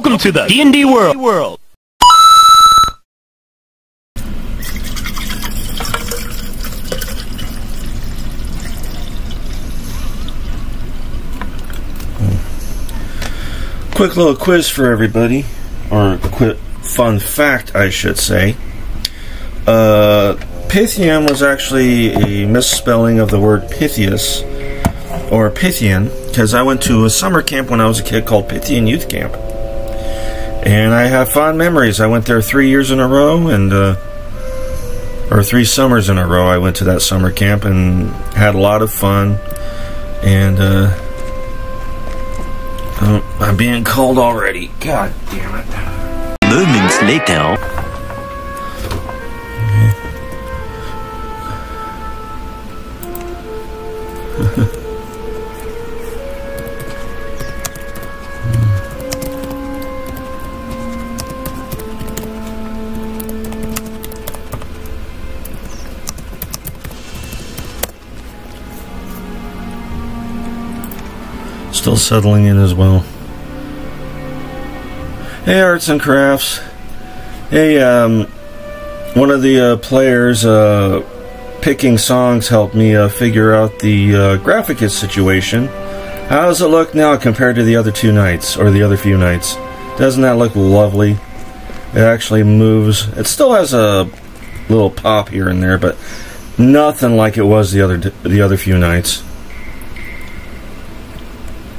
Welcome to the D&D world. world. Quick little quiz for everybody, or quick fun fact, I should say. Uh, Pythian was actually a misspelling of the word Pythias, or Pythian, because I went to a summer camp when I was a kid called Pythian Youth Camp. And I have fond memories. I went there three years in a row, and uh, or three summers in a row. I went to that summer camp and had a lot of fun. And uh, oh, I'm being called already. God damn it! Moments later. Still settling in as well. Hey, arts and crafts. Hey, um, one of the uh, players uh, picking songs helped me uh, figure out the uh, Graphicus situation. How does it look now compared to the other two nights, or the other few nights? Doesn't that look lovely? It actually moves. It still has a little pop here and there, but nothing like it was the other the other few nights.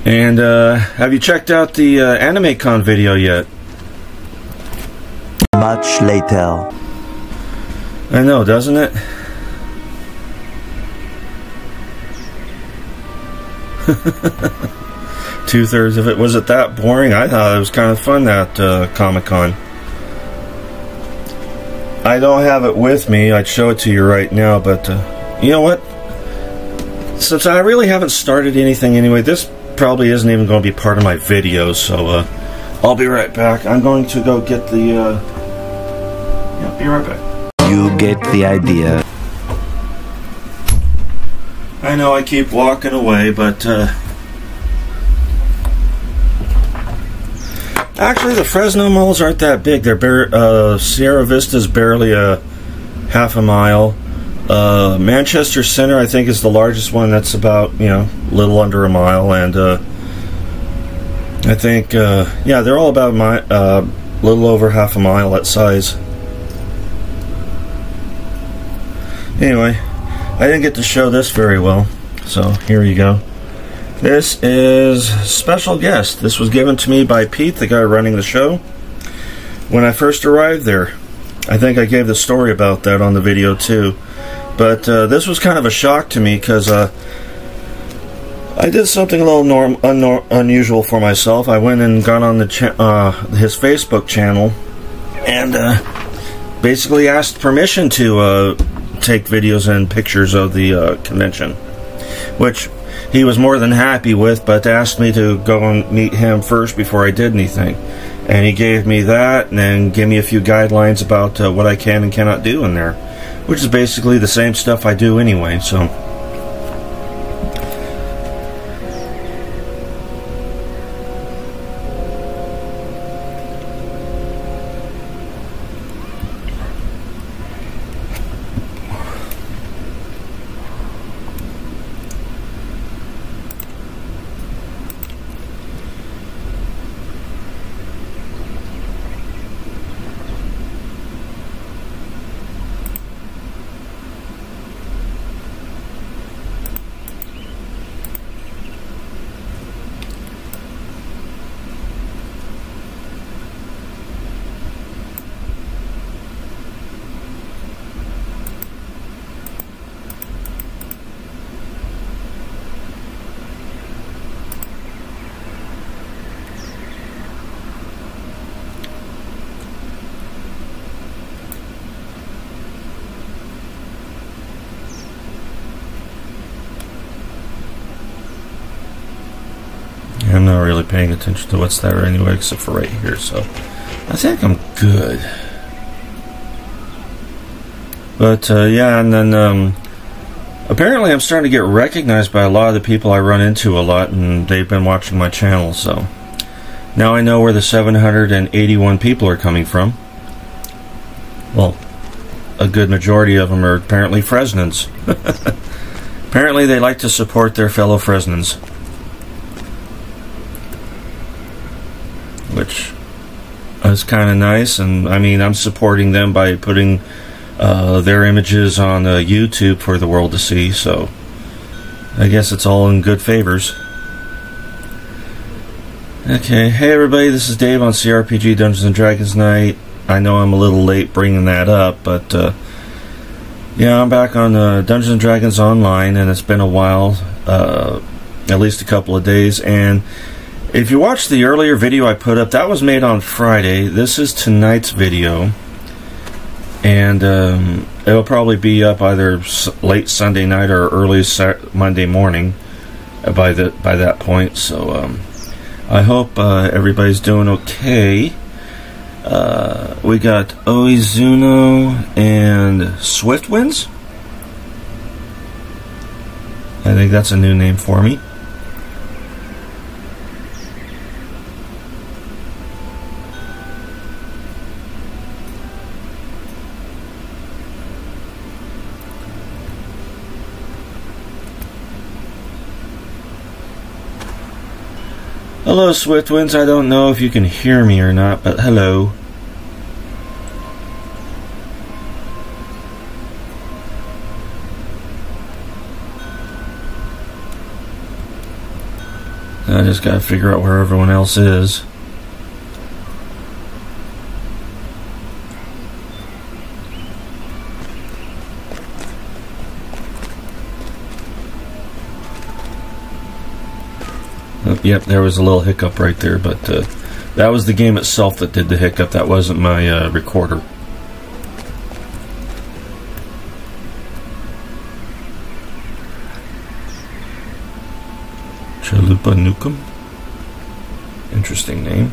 And uh, have you checked out the uh, AnimeCon video yet? Much later. I know, doesn't it? Two thirds of it. Was it that boring? I thought it was kind of fun at uh, Comic Con. I don't have it with me. I'd show it to you right now, but uh, you know what? Since I really haven't started anything anyway, this probably isn't even going to be part of my video, so uh, I'll be right back. I'm going to go get the. Uh, yeah, be right back. You get the idea. I know I keep walking away, but uh, actually, the Fresno malls aren't that big. They're bar- uh, Sierra Vista's barely a half a mile. Uh, Manchester Center, I think, is the largest one. That's about you know a little under a mile, and uh, I think uh, yeah, they're all about a uh, little over half a mile at size. Anyway, I didn't get to show this very well, so here you go. This is special guest. This was given to me by Pete, the guy running the show, when I first arrived there. I think I gave the story about that on the video too. But uh, this was kind of a shock to me because uh, I did something a little norm- unor- unusual for myself. I went and got on the uh, his Facebook channel and uh, basically asked permission to uh, take videos and pictures of the uh, convention, which he was more than happy with, but asked me to go and meet him first before I did anything. And he gave me that and then gave me a few guidelines about what I can and cannot do in there which is basically the same stuff I do anyway, so. I'm not really paying attention to what's there anyway, except for right here, so I think I'm good. But uh, yeah, and then um, apparently I'm starting to get recognized by a lot of the people I run into a lot, and they've been watching my channel, so Now I know where the 781 people are coming from. Well, a good majority of them are apparently Fresnans. apparently, they like to support their fellow Fresnans. Which is kind of nice, and I mean, I'm supporting them by putting uh, their images on uh, YouTube for the world to see, so I guess it's all in good favors. Okay, hey everybody, this is Dave on CRPG Dungeons and Dragons Night. I know I'm a little late bringing that up, but uh, yeah, I'm back on uh, Dungeons and Dragons Online, and it's been a while, uh, at least a couple of days. And if you watched the earlier video I put up, that was made on Friday. This is tonight's video, and um, it'll probably be up either late Sunday night or early Monday morning by the by that point. So. Um, I hope uh, everybody's doing okay. Uh, we got Oizuno and Swiftwinds. I think that's a new name for me. Hello, Swiftwinds. I don't know if you can hear me or not, but hello. I just gotta figure out where everyone else is. Yep, there was a little hiccup right there, but uh, that was the game itself that did the hiccup. That wasn't my uh, recorder. Chalupa Nukem. Interesting name.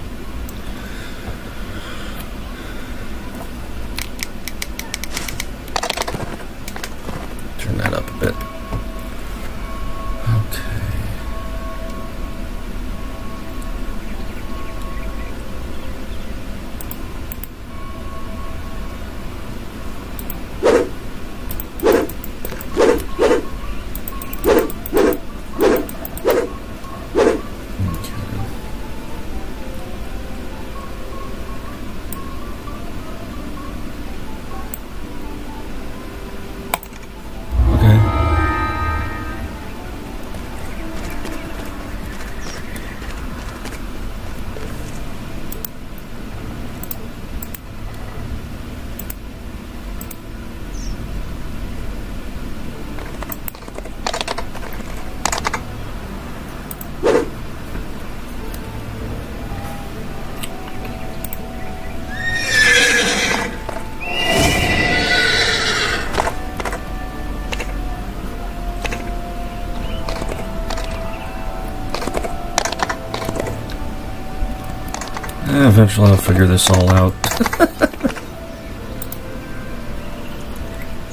Eventually, I'll figure this all out.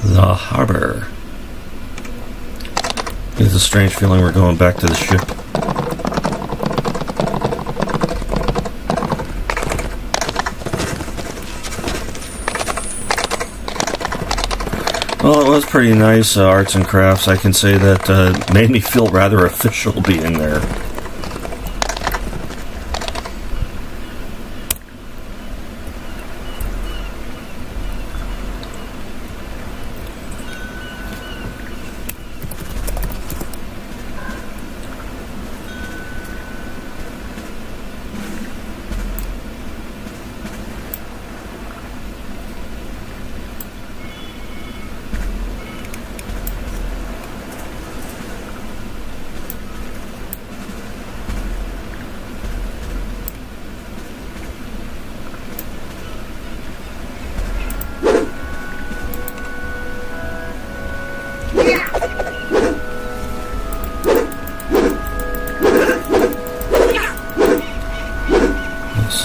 the harbor. It's a strange feeling we're going back to the ship. Well, it was pretty nice uh, arts and crafts. I can say that uh, made me feel rather official being there.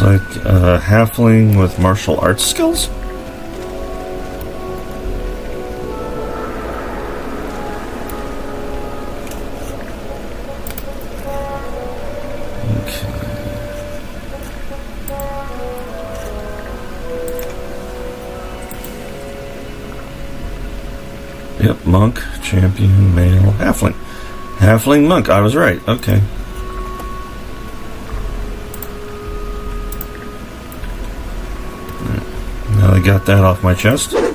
Like a halfling with martial arts skills. Yep, monk, champion, male, halfling. Halfling monk, I was right, okay. Got that off my chest.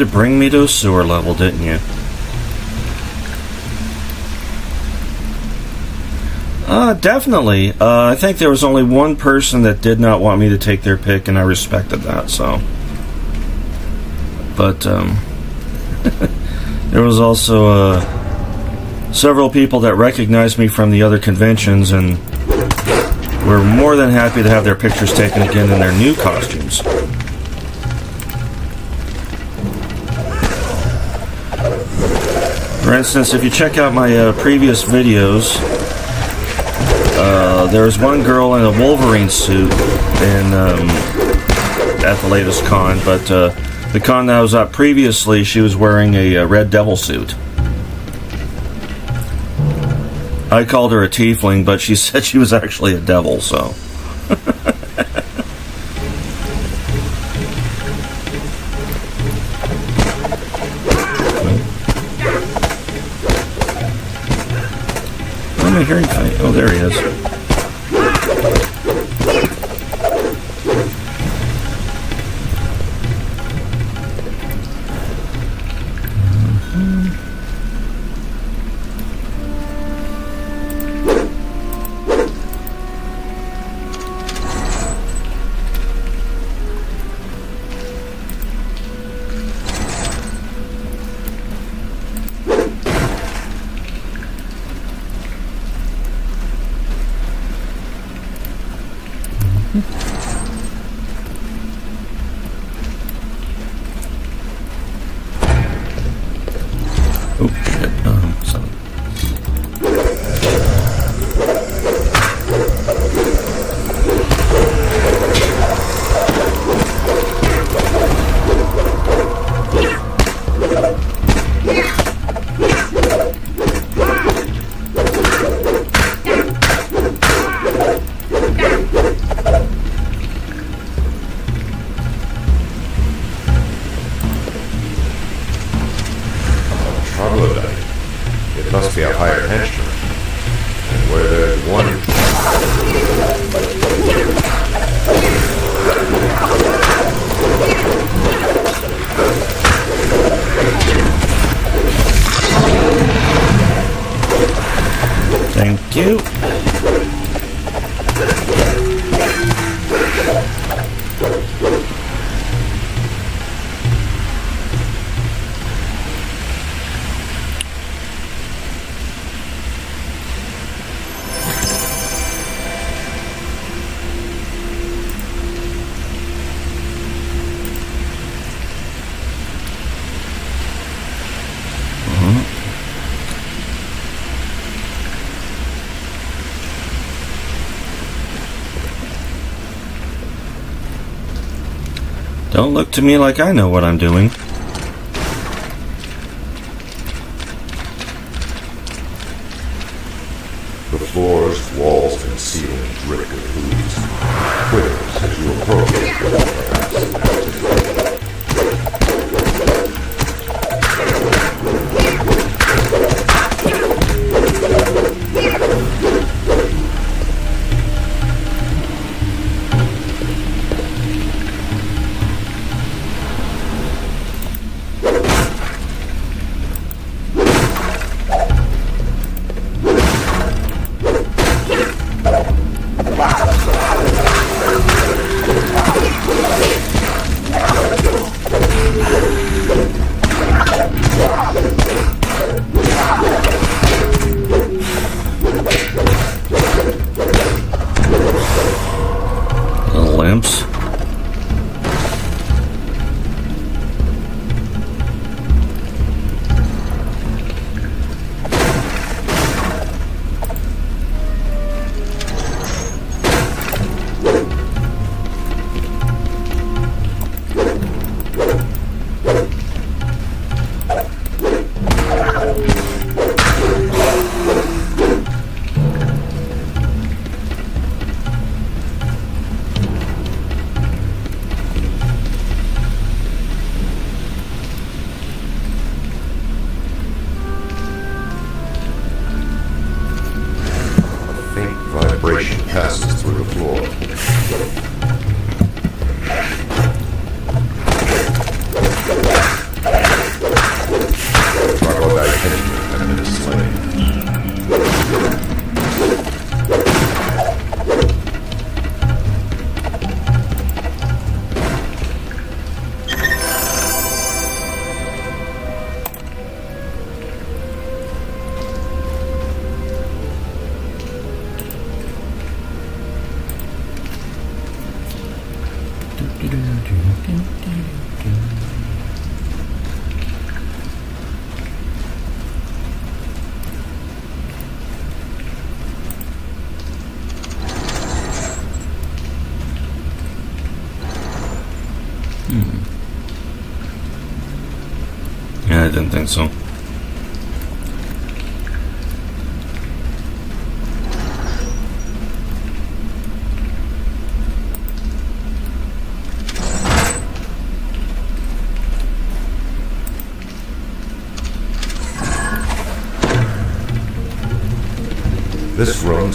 To bring me to a sewer level, didn't you? Uh, definitely. Uh, I think there was only one person that did not want me to take their pick, and I respected that, so. But, um, there was also, uh, several people that recognized me from the other conventions and were more than happy to have their pictures taken again in their new costumes. For instance, if you check out my uh, previous videos, uh, there was one girl in a Wolverine suit in um, at the latest con, but uh, the con that I was at previously, she was wearing a, uh Red Devil suit. I called her a tiefling, but she said she was actually a devil, so. Where don't look to me like I know what I'm doing.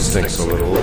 stinks a little.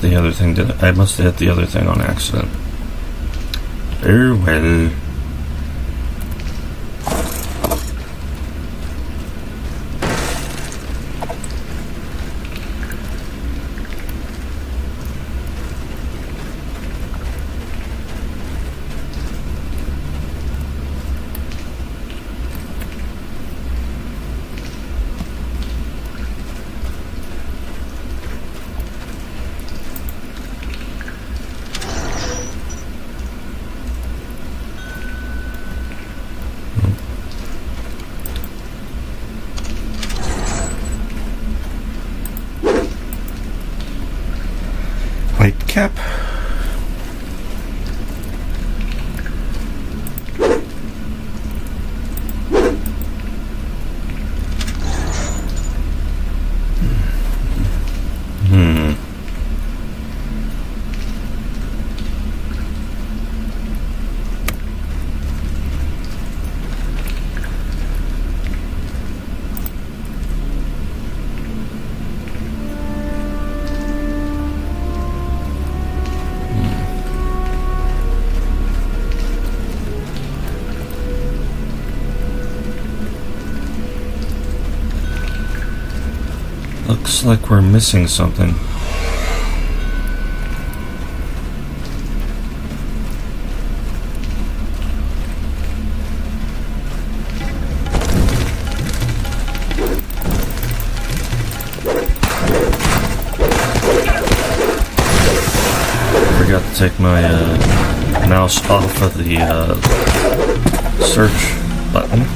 the other thing, did I? I must have hit the other thing on accident. Oh well. Like we're missing something. Forgot to take my uh, mouse off of the uh, search button.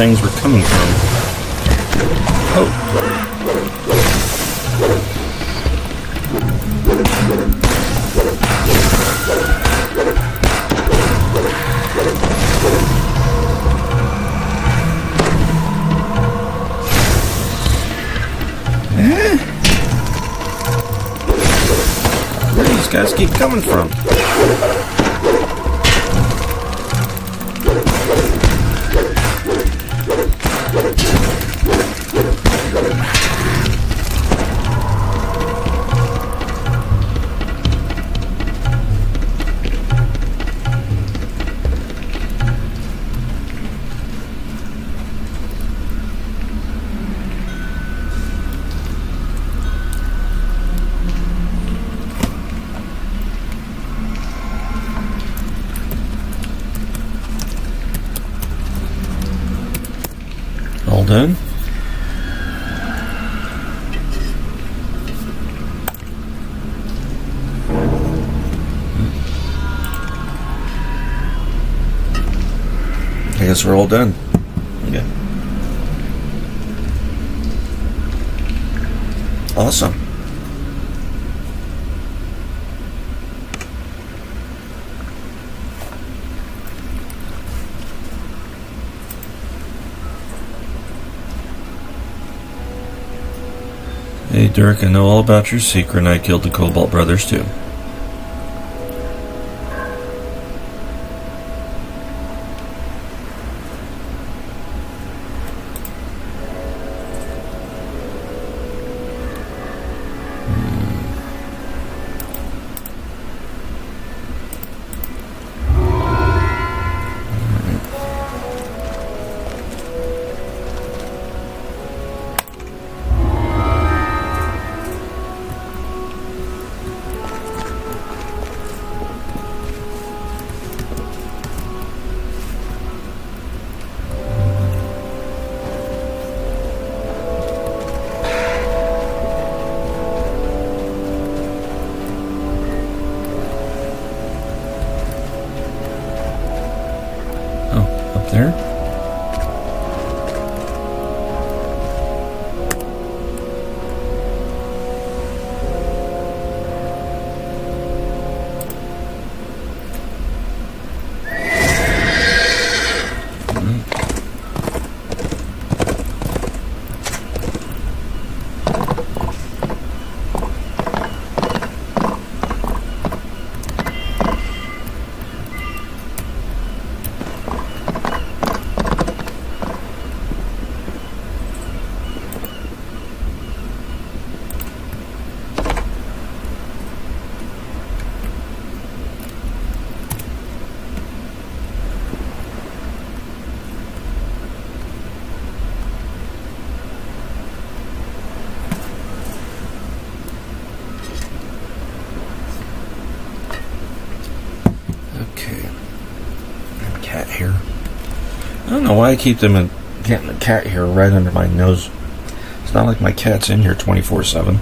Things were coming from. Oh. Where these guys keep coming from? All done. Yeah. Awesome. Hey, Dirk, I know all about your secret, and I killed the Cobalt brothers too. I keep them in, getting the cat here right under my nose. It's not like my cat's in here 24 7.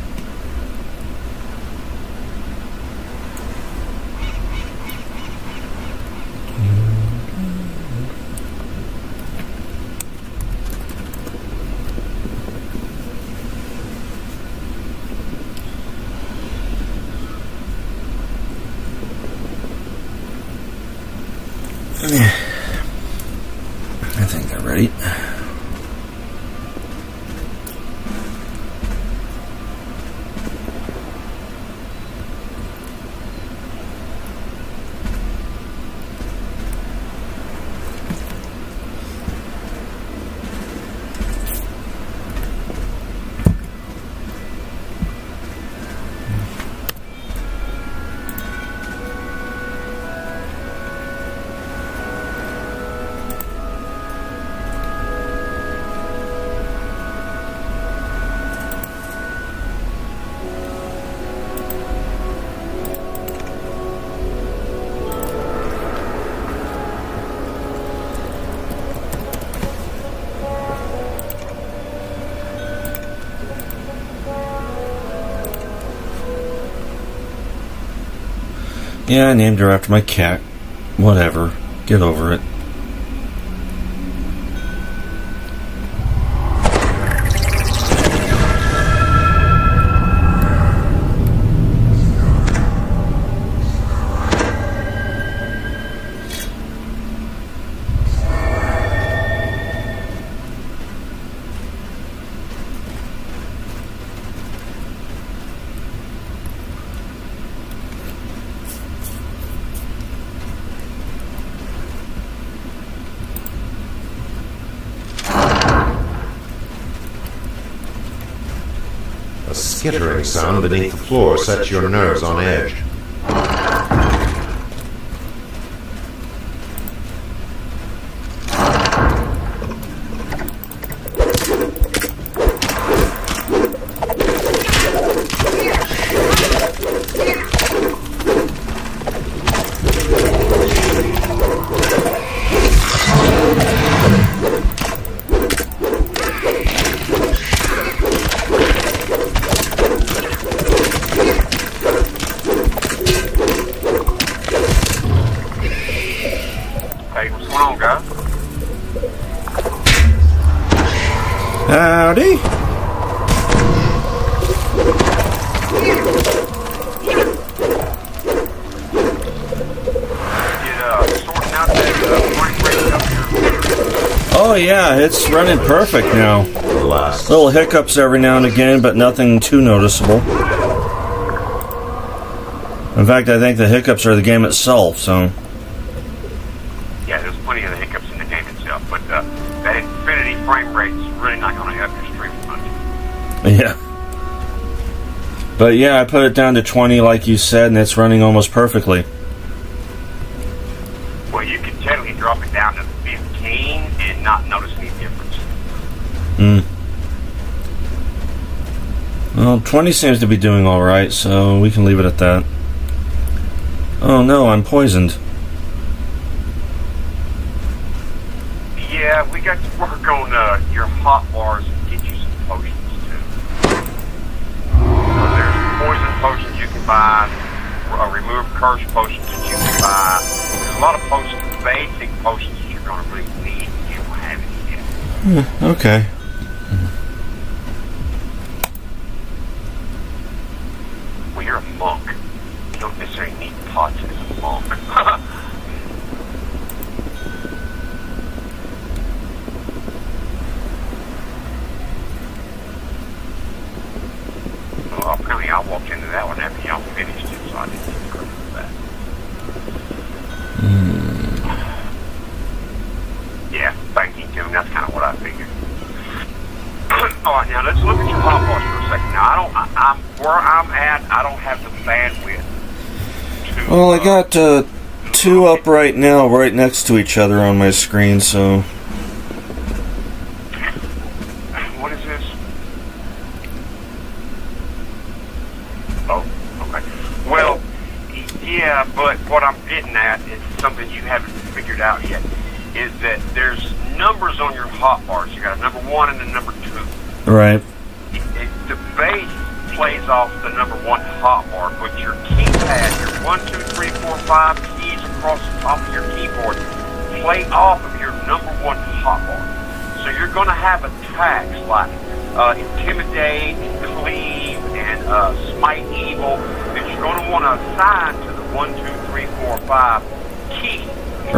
Yeah, I named her after my cat. Whatever. Get over it. Skittering sound beneath the floor sets your nerves on edge. Perfect now. Last. Little hiccups every now and again, but nothing too noticeable. In fact, I think the hiccups are the game itself, so. Yeah, there's plenty of the hiccups in the game itself, but uh, that infinity frame rate's really not going to help your stream much. Yeah. But yeah, I put it down to 20 like you said, and it's running almost perfectly. 20 seems to be doing alright, so we can leave it at that. Oh no, I'm poisoned. Yeah, we got to work on uh, your hot bars and get you some potions too. There's poison potions you can buy, uh, remove curse potions that you can buy. There's a lot of potions, basic potions that you're going to really need. You don't have any yet. Okay. Well, you're a monk. You don't necessarily need pots as a monk. well, apparently I walked into that one after y'all finished it, so I didn't get credit for that. Yeah, thank you, Jim. That's kind of what I figured. All right, now let's look at your hot bars for a second. Now, I don't, I, I'm where I'm at. I don't have the bandwidth. To, Well, I uh, got uh, two up right now, right next to each other on my screen, so. What is this? Oh, okay. Well, yeah, but what I'm getting at is something you haven't figured out yet. is that there's numbers on your hot bars. You got a number one and a number two. Right.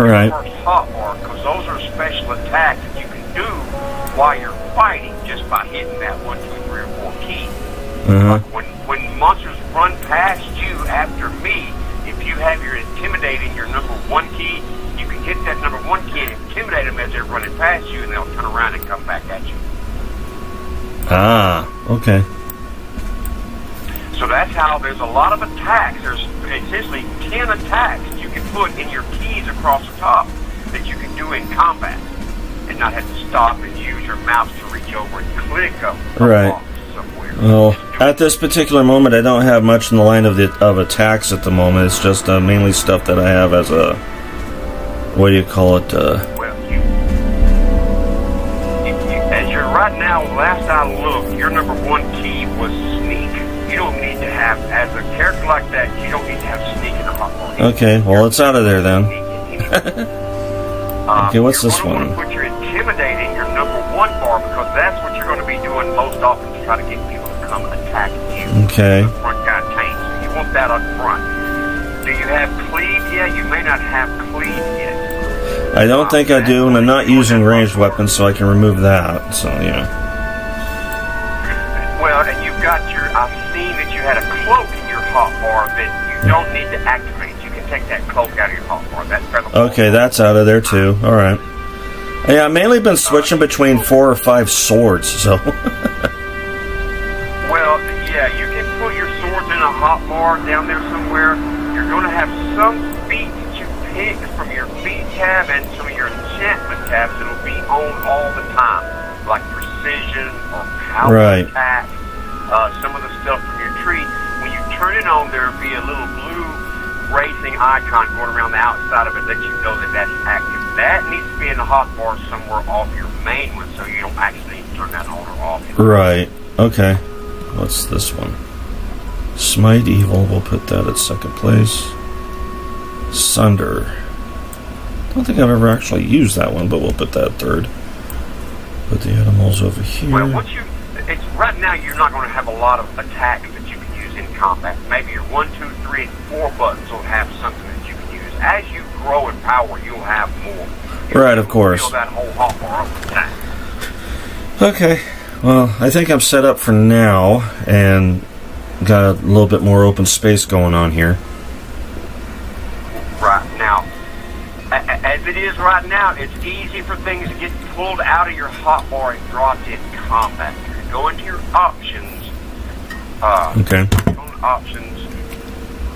Right. Hot bar, because those are special attacks that you can do while you're fighting just by hitting that one, two, three, or four key. Uh-huh. When when monsters run past you after me, if you have your intimidate in your number one key, you can hit that number one key and intimidate them as they're running past you, and they'll turn around and come back at you. Ah, okay. So that's how there's a lot of attacks. There's essentially 10 attacks you can put in your keys across the top that you can do in combat and not have to stop and use your mouse to reach Right. Well, at this particular moment, I don't have much in the line of the of attacks at the moment. It's just uh, mainly stuff that I have as a what do you call it? Uh, Well, you, you, you, as you're right now, last I looked, your number one key was sneak. You don't need to have, as a character like that, you don't need to have sneak in the hot okay, well, it's out of there then. Um, Okay, what's you're this one? Put your intimidate in your number one bar because that's what you're going to be doing most often to try to get people to come attack you. Okay. The front guy tanks. You want that up front. Do you have cleave yet? You may not have cleave yet. I don't think I do, and I'm not using ranged weapons, so I can remove that. So yeah. Well, and you've got your. I've seen that you had a cloak in your hot bar that you don't need to activate. You can take that cloak out of your hot bar. That's Okay, that's out of there too. All right. Yeah, I've mainly been switching between four or five swords. So Well, yeah, you can put your swords in a hot bar down there somewhere. You're going to have some feats that you pick from your feat tab and some of your enchantment tabs that'll be on all the time, like precision or power Right. attack. Uh, some of the stuff from your tree. When you turn it on, there'll be a little blue racing icon going around the outside of it, let you know that that's active. That needs to be in the hot bar somewhere off your main one, so you don't actually turn that on or off. right. Okay. What's this one? Smite evil. We'll put that at second place. Sunder. Don't think I've ever actually used that one, but we'll put that third. Put the animals over here. Well, once you, it's right now you're not going to have a lot of attacks that you can use in combat. Maybe your one, two, three, and four buttons will have something that you can use. As you grow in power, you'll have more. You'll Right, of course. That whole hot bar over time. Okay. Well, I think I'm set up for now, and got a little bit more open space going on here. Right now, as it is right now, it's easy for things to get pulled out of your hot bar and dropped in combat. You go into your options. Uh, Okay. options,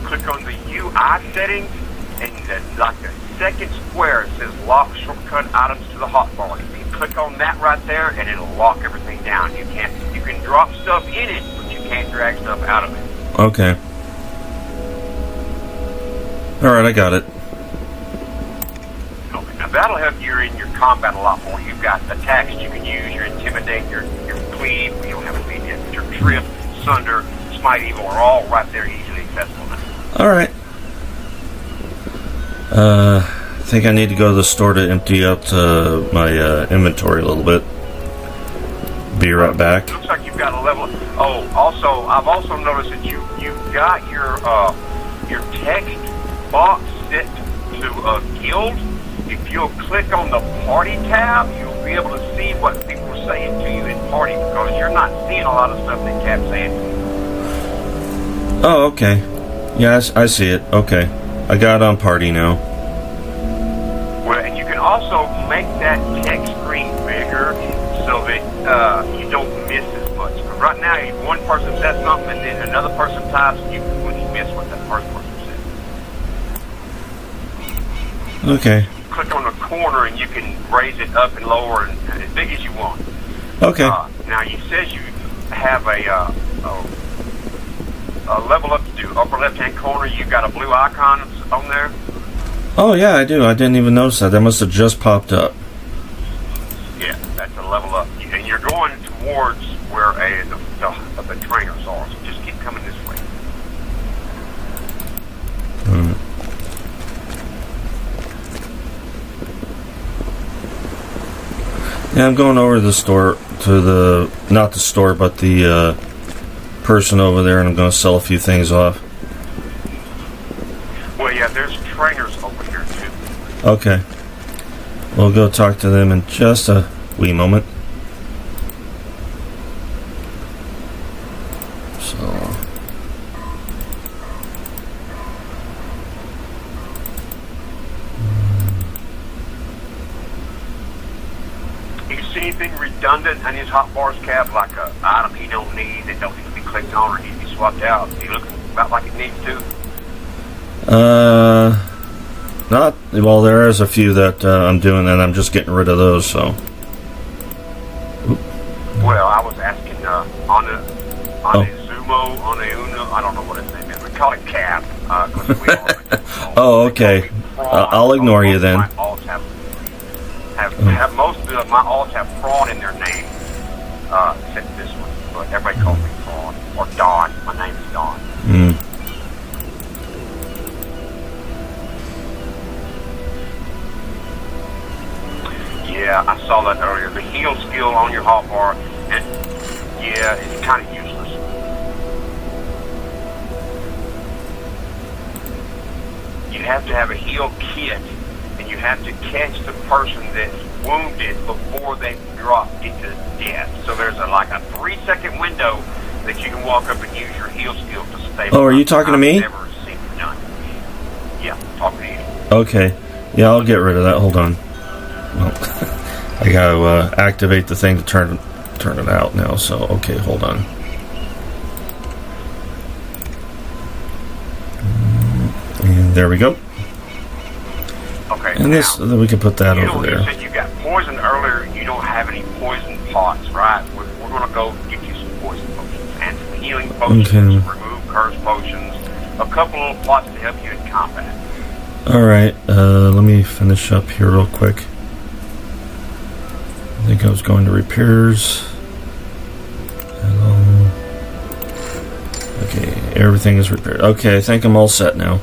click on the UI settings, and the, like the second square it says lock shortcut items to the hotbar. You click on that right there, and it'll lock everything down. You can't, you can drop stuff in it, but you can't drag stuff out of it. Okay. Alright, I got it. Okay, now that'll help you in your combat a lot more. You've got attacks you can use, your intimidate, your your cleave. You don't have a cleave yet. Your trip, sunder, smite evil are all right there, easily accessible now. Alright. Uh, I think I need to go to the store to empty out uh, my uh, inventory a little bit. Be right back. Looks like you've got a level. Oh, also, I've also noticed that you you've got your uh, your text box set to a guild. If you'll click on the party tab, you'll be able to see what people are saying to you in party because you're not seeing a lot of stuff that Cap's saying. to you. Oh, okay. Yes, I see it. Okay. I got on party now. Well, and you can also make that text screen bigger so that uh, you don't miss as much. But right now, if one person says something and then another person types, you completely miss what that first person said. Okay. Click on the corner and you can raise it up and lower and, and as big as you want. Okay. Uh, now, you says you have a, uh, a, a level up to upper left-hand corner. You've got a blue icon on there. Oh yeah, I do. I didn't even notice that. That must have just popped up. Yeah, that's a level up. And you're going towards where a, the, the, the trainers are. So just keep coming this way. Yeah, I'm going over to the store to the not the store, but the uh, person over there, and I'm going to sell a few things off. Well, yeah, there's trainers over here too. Okay. We'll go talk to them in just a wee moment. So. You see anything redundant on his hot bars cab, like a item he don't need that don't need to be clicked on or need to be swapped out? He looking about like it needs to. Uh, not well. There is a few that uh, I'm doing, and I'm just getting rid of those. So, Well, I was asking uh, on the on Oh. the Zumo, on the Uno, I don't know what his name is. We call it cab. Uh, Oh, okay. Uh, I'll ignore you then. Have, have most of my alts have fraud in their name, uh, except this one. But everybody calls me fraud or Don. My name is Don. mm, Yeah, I saw that earlier. The heal skill on your hot bar, and yeah, it's kind of useless. You have to have a heal kit, and you have to catch the person that's wounded before they drop into death. So there's a, like a three-second window that you can walk up and use your heal skill to stay. Oh, are you talking to me? Never seen it done. Yeah, talking to you. okay. Yeah, I'll get rid of that. Hold on. Well, I gotta uh, activate the thing to turn turn it out now. So, okay, hold on. And there we go. Okay. And this, we can put that over there. said you got poison earlier. You don't have any poison pots, right? We're, we're going to go get you some poison potions and some healing potions, Okay. remove curse potions, a couple little pots to help you in combat. All right, uh, let me finish up here real quick. I think I was going to repairs. Hello. Okay, everything is repaired. Okay, I think I'm all set now.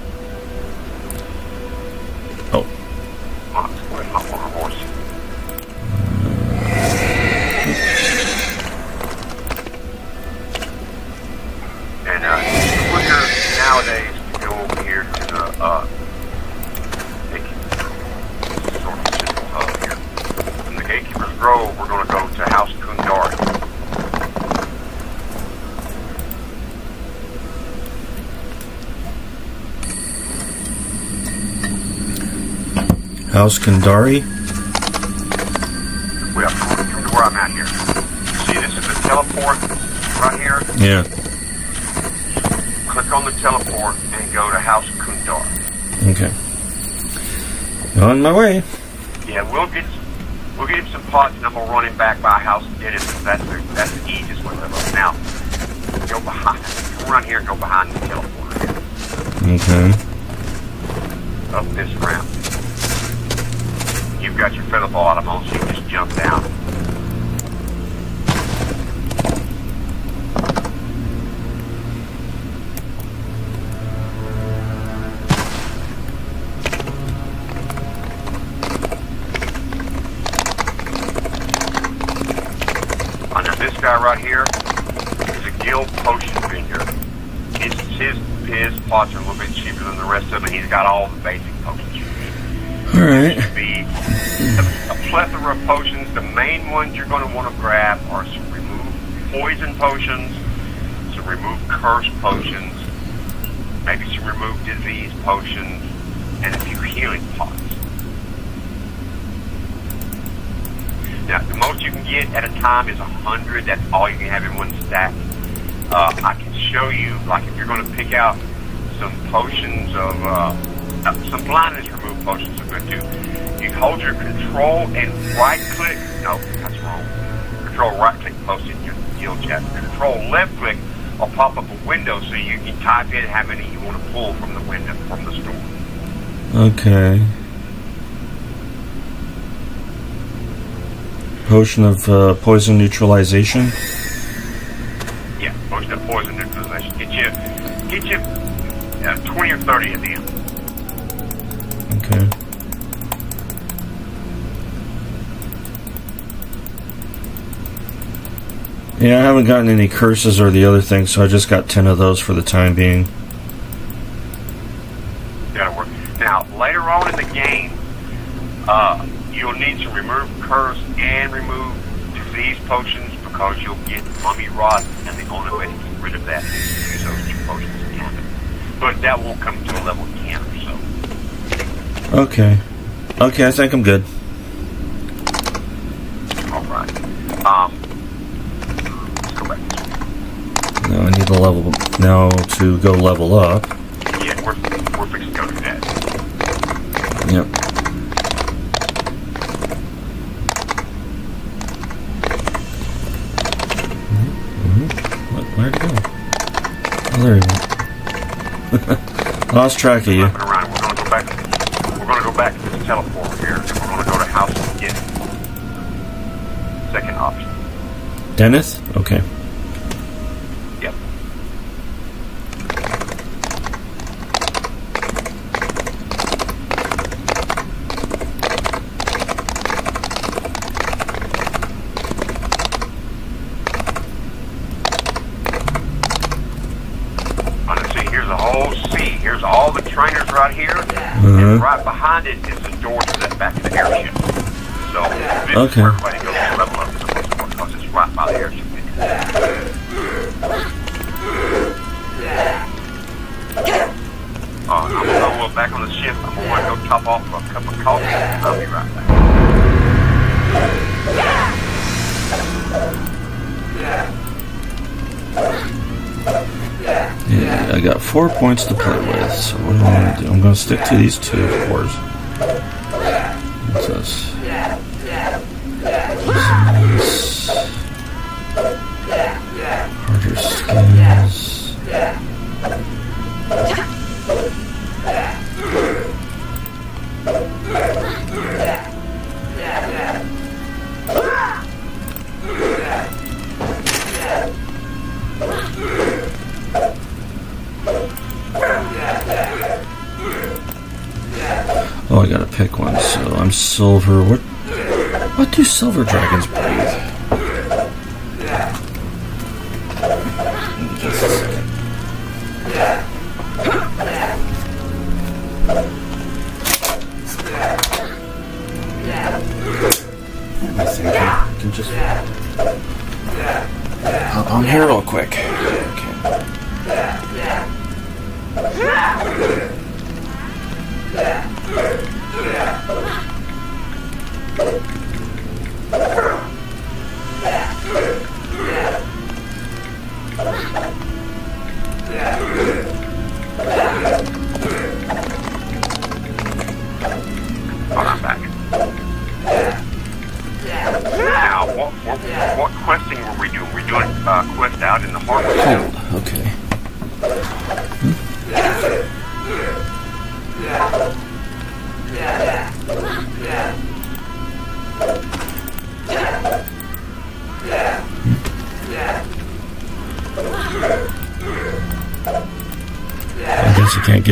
House Kundarak. We have come to where I'm at here. See, this is the teleport right here. Yeah. Click on the teleport and go to House Kundarak. Okay. On my way. Yeah, we'll get we'll get him some pots, and I'm gonna run him back by House Deneith. That's the that's the easiest way to live. Now, go behind. Come around here and go behind the teleporter Okay. up this ramp. Bottom on, 100. That's all you can have in one stack. Uh, I can show you, like if you're going to pick out some potions of, uh, uh some blindness remove potions are good too. You hold your control and right click. No, that's wrong. Control right click potion your deal chest. Control left click will pop up a window so you can type in how many you want to pull from the window from the store. Okay. Potion of uh, poison neutralization. Yeah, potion of poison neutralization. Get you, get you uh, 20 or 30 of them. Okay. Yeah, I haven't gotten any curses or the other things, so I just got 10 of those for the time being. That'll work. Now, later on in the game, uh, you'll need to remove curse and remove disease potions because you'll get mummy rot, and the only way to get rid of that is to use those two potions again. But that won't come to a level 10 or so. Okay. Okay, I think I'm good. All right. Um, let's go back this way. Now I need to level now to go level up. Lost track of you. We're going to go back. We're going to go back to this teleporter here, and we're going to go to house get second option. Deneith? Okay. Yep. Oh, let's see, here's a whole sea. Here's all the trainers right here. Uh-huh. And right behind it is the door to that back of the airship. So this Okay. is where everybody goes to level up because it's right by the airship. Uh, I'm gonna go back on the ship. I'm gonna go top off a cup of coffee. I'll be right back. I got four points to play with, so what do I want to do? I'm going to stick to these two, of course. What? What do silver dragons breathe?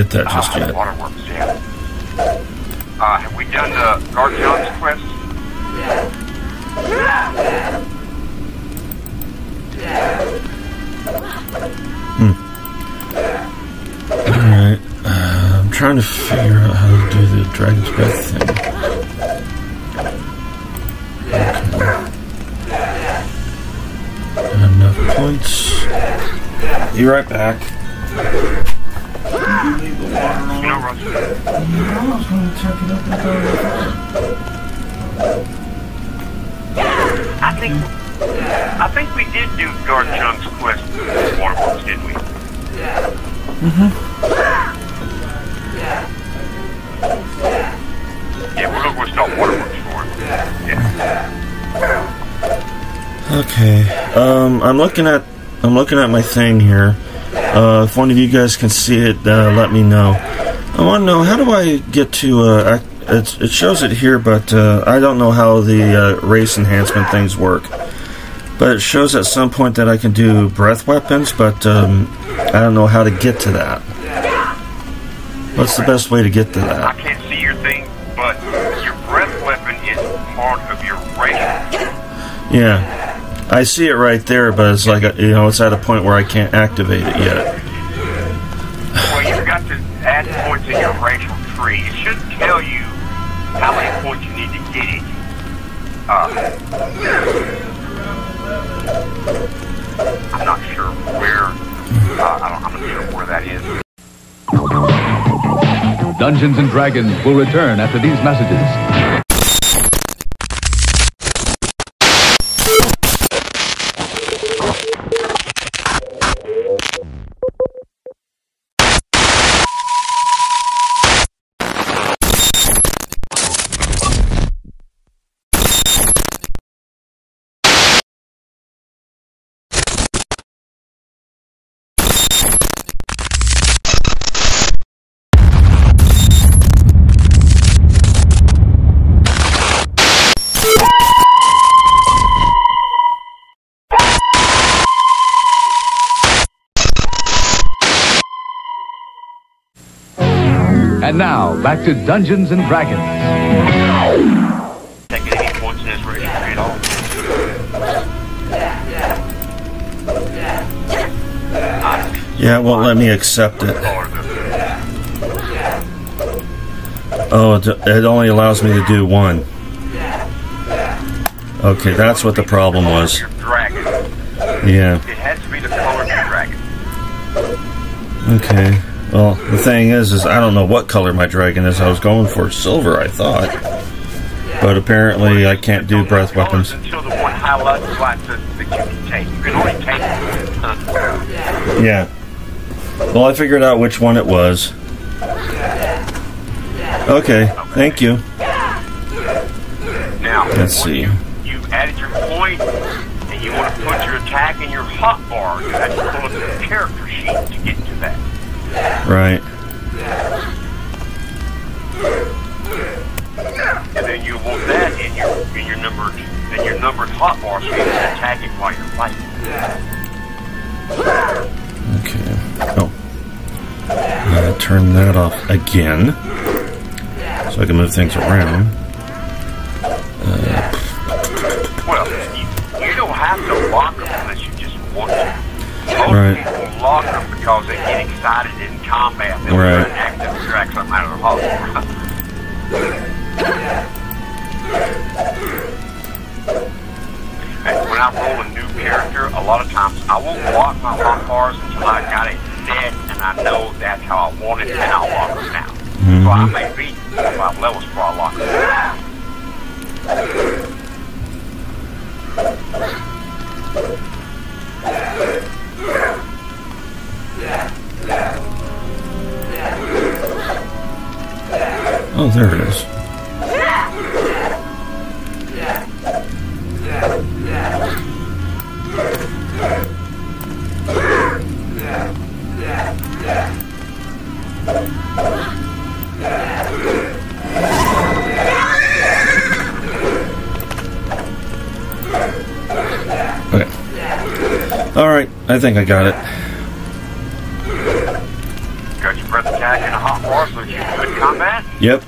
Get that just Ah, yet. Waterworks, yeah. Uh, have we done the Guard Jones quest? Alright. Uh, I'm trying to figure out how to do the Dragon's Breath thing. Okay. Enough points. Be right back. No rush. I think I think we did do Guard Jones quest with Waterworks, didn't we? Mm-hmm. Yeah, we're gonna go start Waterworks for it. Yeah. Okay. Um, I'm looking at I'm looking at my thing here. Uh, if one of you guys can see it, uh, let me know. I want to know how do I get to? Uh, it's, it shows it here, but uh, I don't know how the uh, race enhancement things work. But it shows at some point that I can do breath weapons, but um, I don't know how to get to that. What's the best way to get to that? I can't see your thing, but your breath weapon is part of your racial. Yeah, I see it right there, but it's like a, you know, it's at a point where I can't activate it yet. Dragons will return after these messages. And now, back to Dungeons and Dragons. Taking any points in this racial tree all. Yeah, it won't let me accept it. Oh, it, it only allows me to do one. Okay, that's what the problem was. Yeah. It has to be the color of your dragon. Okay. Well, the thing is, is I don't know what color my dragon is. I was going for silver, I thought, but apparently I can't do breath weapons. Yeah. Well, I figured out which one it was. Okay. Thank you. Now, Let's see. You, you added your point, and you want to put your attack in your hot bar. You have Right. And then you want that in your in your numbered in your numbered hot bar so you can attack it while you're fighting. Okay. Oh. Uh, turn that off again, so I can move things around. Well, you, you don't have to lock them unless you just want to. Most Right. people lock them because they get excited in combat. They'll Right. try and actively something out of their hot. And when I roll a new character, a lot of times I won't lock my hot bars until I got it set and I know that's how I want it, and I'll lock them down. So I may be five levels before I lock them down. Oh, there it is. Okay. All right, I think I got it. Got your breath attack and a hot bar so you're good combat? Yep.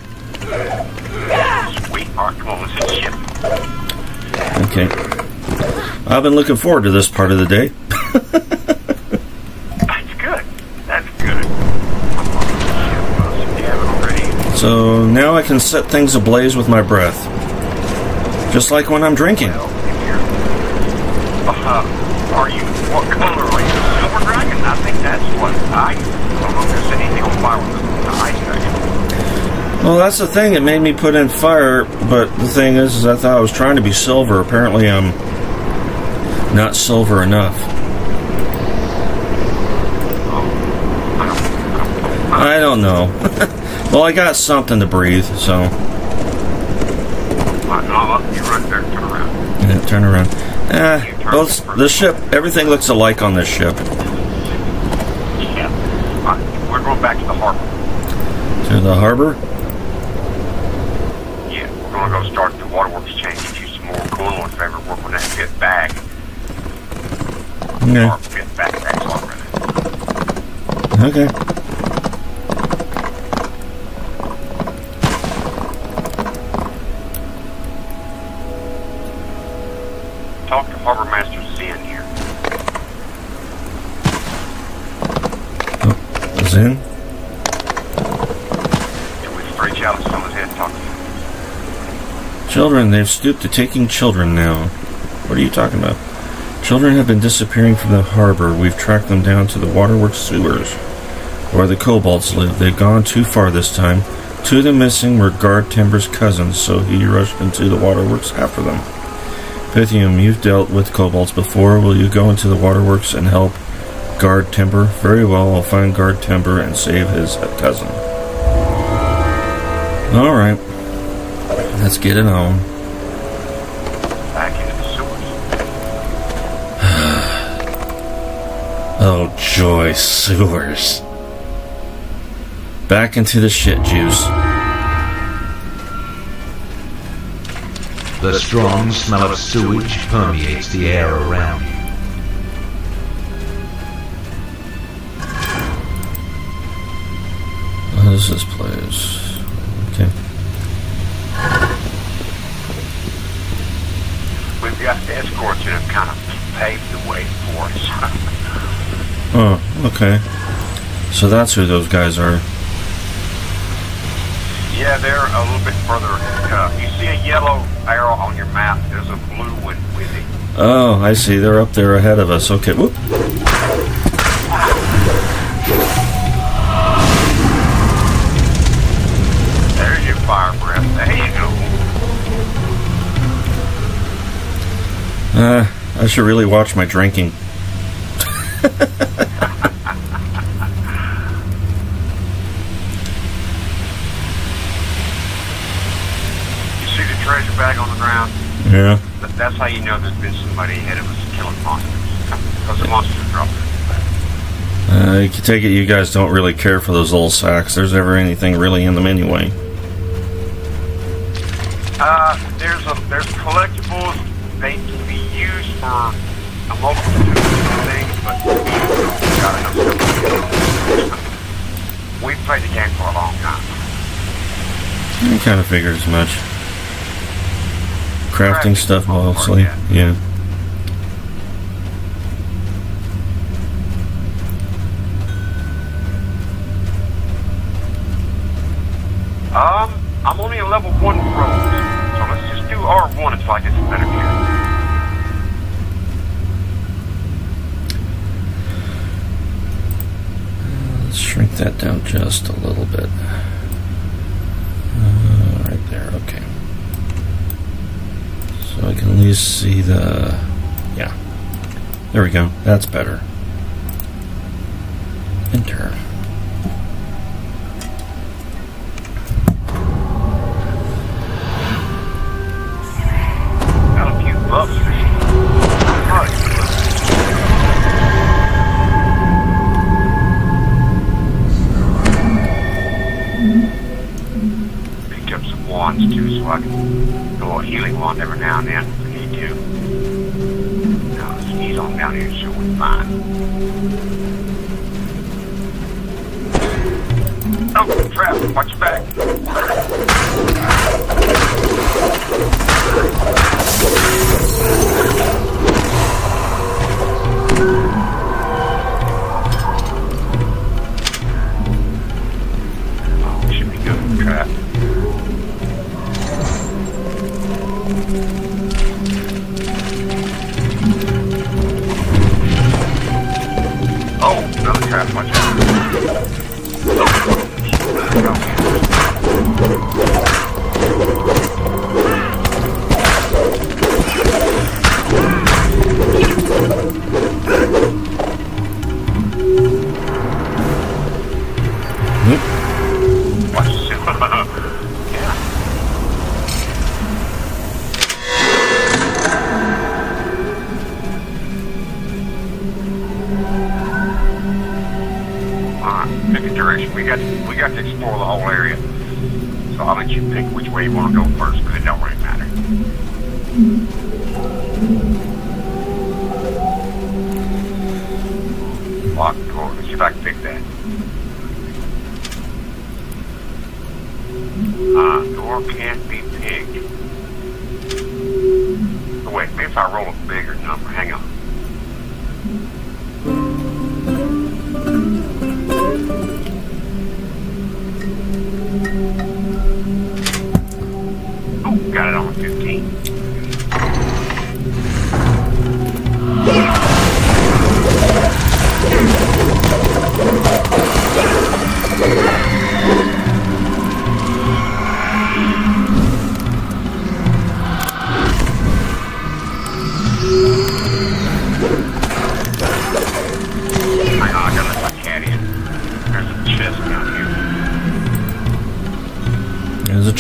Sweet. Alright, come on, let's ship. Okay. I've been looking forward to this part of the day. That's good. That's good. I'm on the ship. So you have it already. So now I can set things ablaze with my breath. Just like when I'm drinking. Well, uh-huh. Well, that's the thing. It made me put in fire, but the thing is, is I thought I was trying to be silver. Apparently, I'm not silver enough. I don't know. well, I got something to breathe, so yeah, turn around. Eh, both the ship, everything looks alike on this ship. Yeah. Alright, we're going back to the harbor. To the harbor? Yeah, we're gonna go start the waterworks change, get you some more coolant if ever work on that fit bag. Okay. Or fit backpacks already. Okay. Children, they've stooped to taking children now. What are you talking about? Children have been disappearing from the harbor. We've tracked them down to the waterworks sewers, where the kobolds live. They've gone too far this time. Two of the missing were Guard Timber's cousins, so he rushed into the waterworks after them. Pythium, you've dealt with kobolds before. Will you go into the waterworks and help Guard Timber? Very well, I'll find Guard Timber and save his cousin. Alright. Let's get it on. Back into the sewers. Oh, joy, sewers. Back into the shit juice. The strong smell of sewage permeates the air around you. What is this place? Okay. We've got escorts have kind of paved the way for us. Oh, okay. So that's who those guys are. yeah, they're a little bit further. Uh, you see a yellow arrow on your map. There's a blue one with it. Oh, I see. They're up there ahead of us. Okay. Whoop. Uh, I should really watch my drinking. You see the treasure bag on the ground? Yeah. That- That's how you know there's been somebody ahead of us killing monsters. Because the monsters dropped it. Uh, you can take it you guys don't really care for those little sacks. There's never anything really in them anyway. Uh, there's a there's collectibles. They can be used for a multitude of things, but we got enough stuff. We've played the game for a long time. I kind of figured as much. Crafting Crafting stuff mostly. Yeah. There we go. That's better.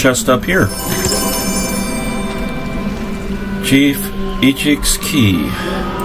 Chest up here. Chief Ichik's key.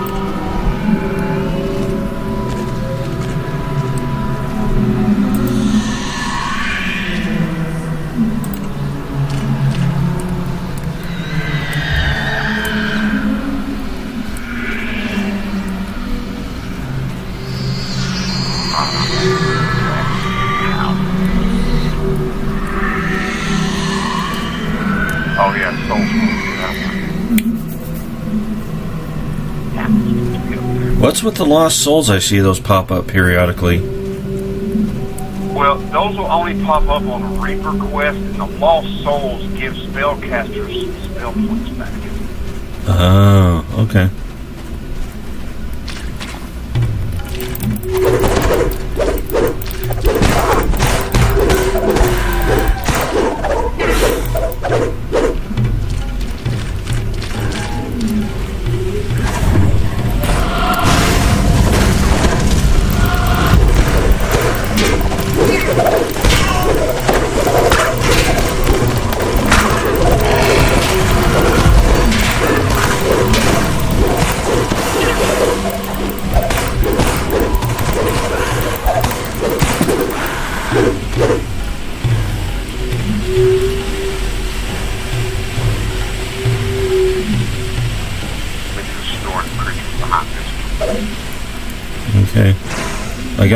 What's with the lost souls I see those pop up periodically? Well, those will only pop up on a Reaper quest, and the lost souls give spellcasters spell points back. Oh, okay.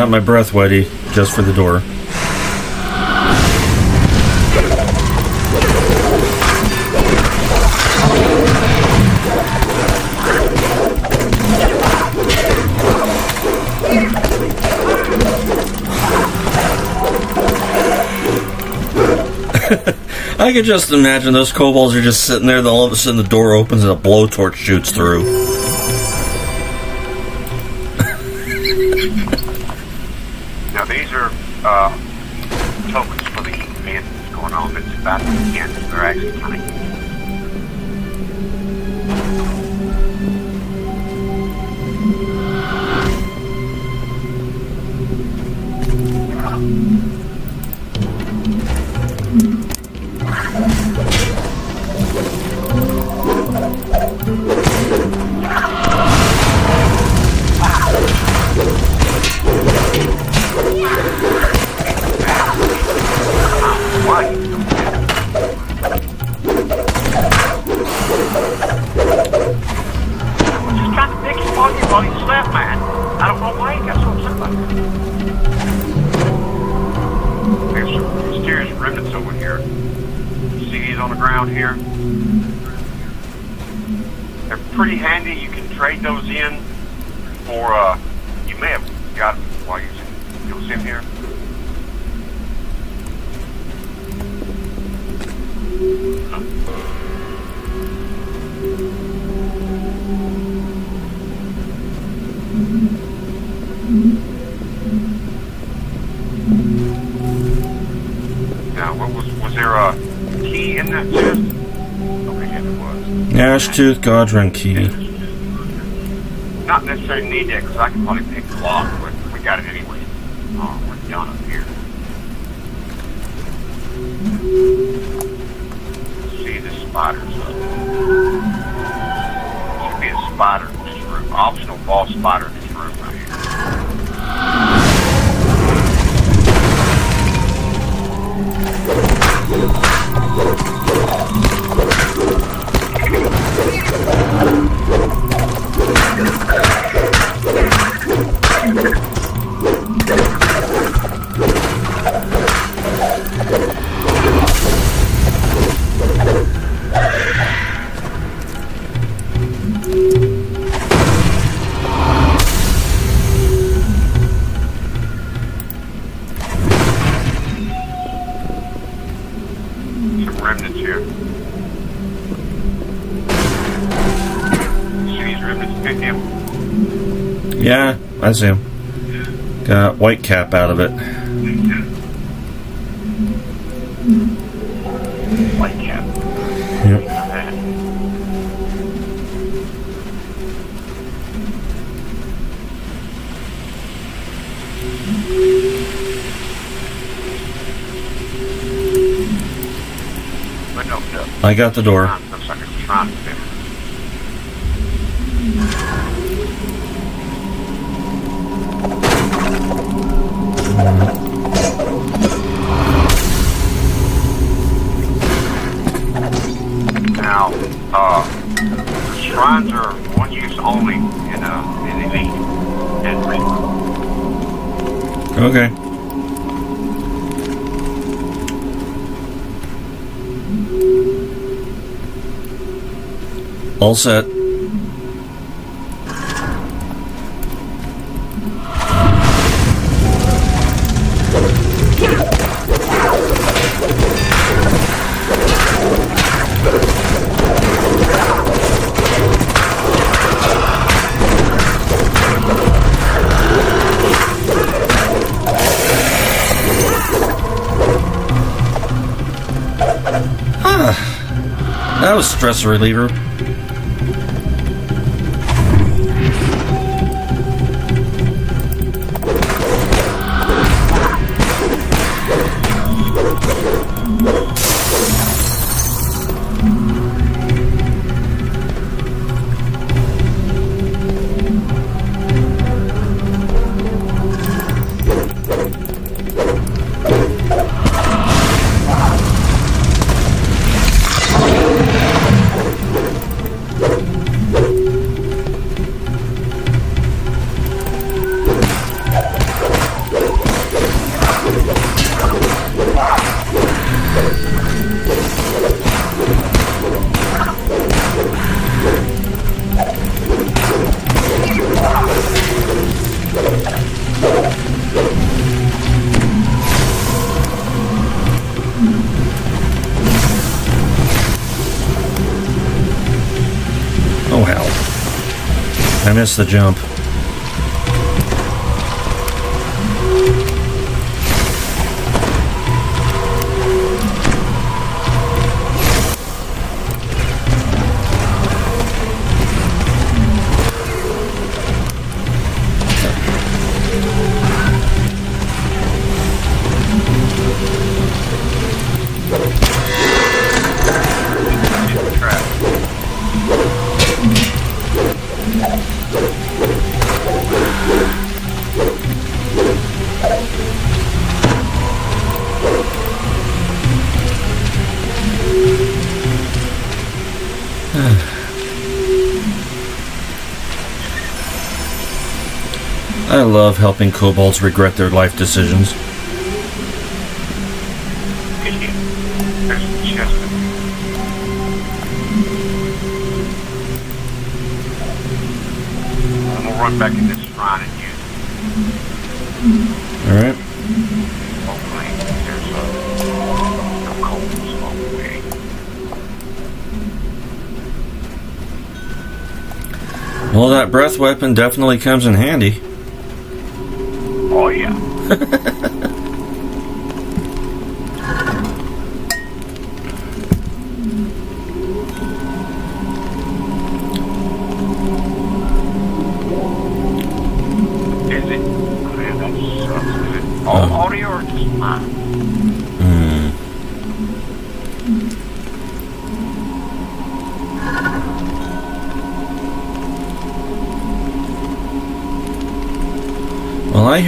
Got my breath ready just for the door. I could just imagine those kobolds are just sitting there, then all of a sudden the door opens and a blowtorch shoots through. Begin. Tooth Godrun key. Not necessarily need that because I can probably pick the lock, but we got it anyway. Oh, we're done up here. See the spiders up. Should be a spider I him. Got white cap out of it. White cap. Yep. Man. But no, no. I got the door. Ah, shrines are one use only in uh, in elite. Okay. All set. Was stress reliever. Missed the jump. Helping kobolds regret their life decisions. Run back in this shrine Alright. Well, that breath weapon definitely comes in handy.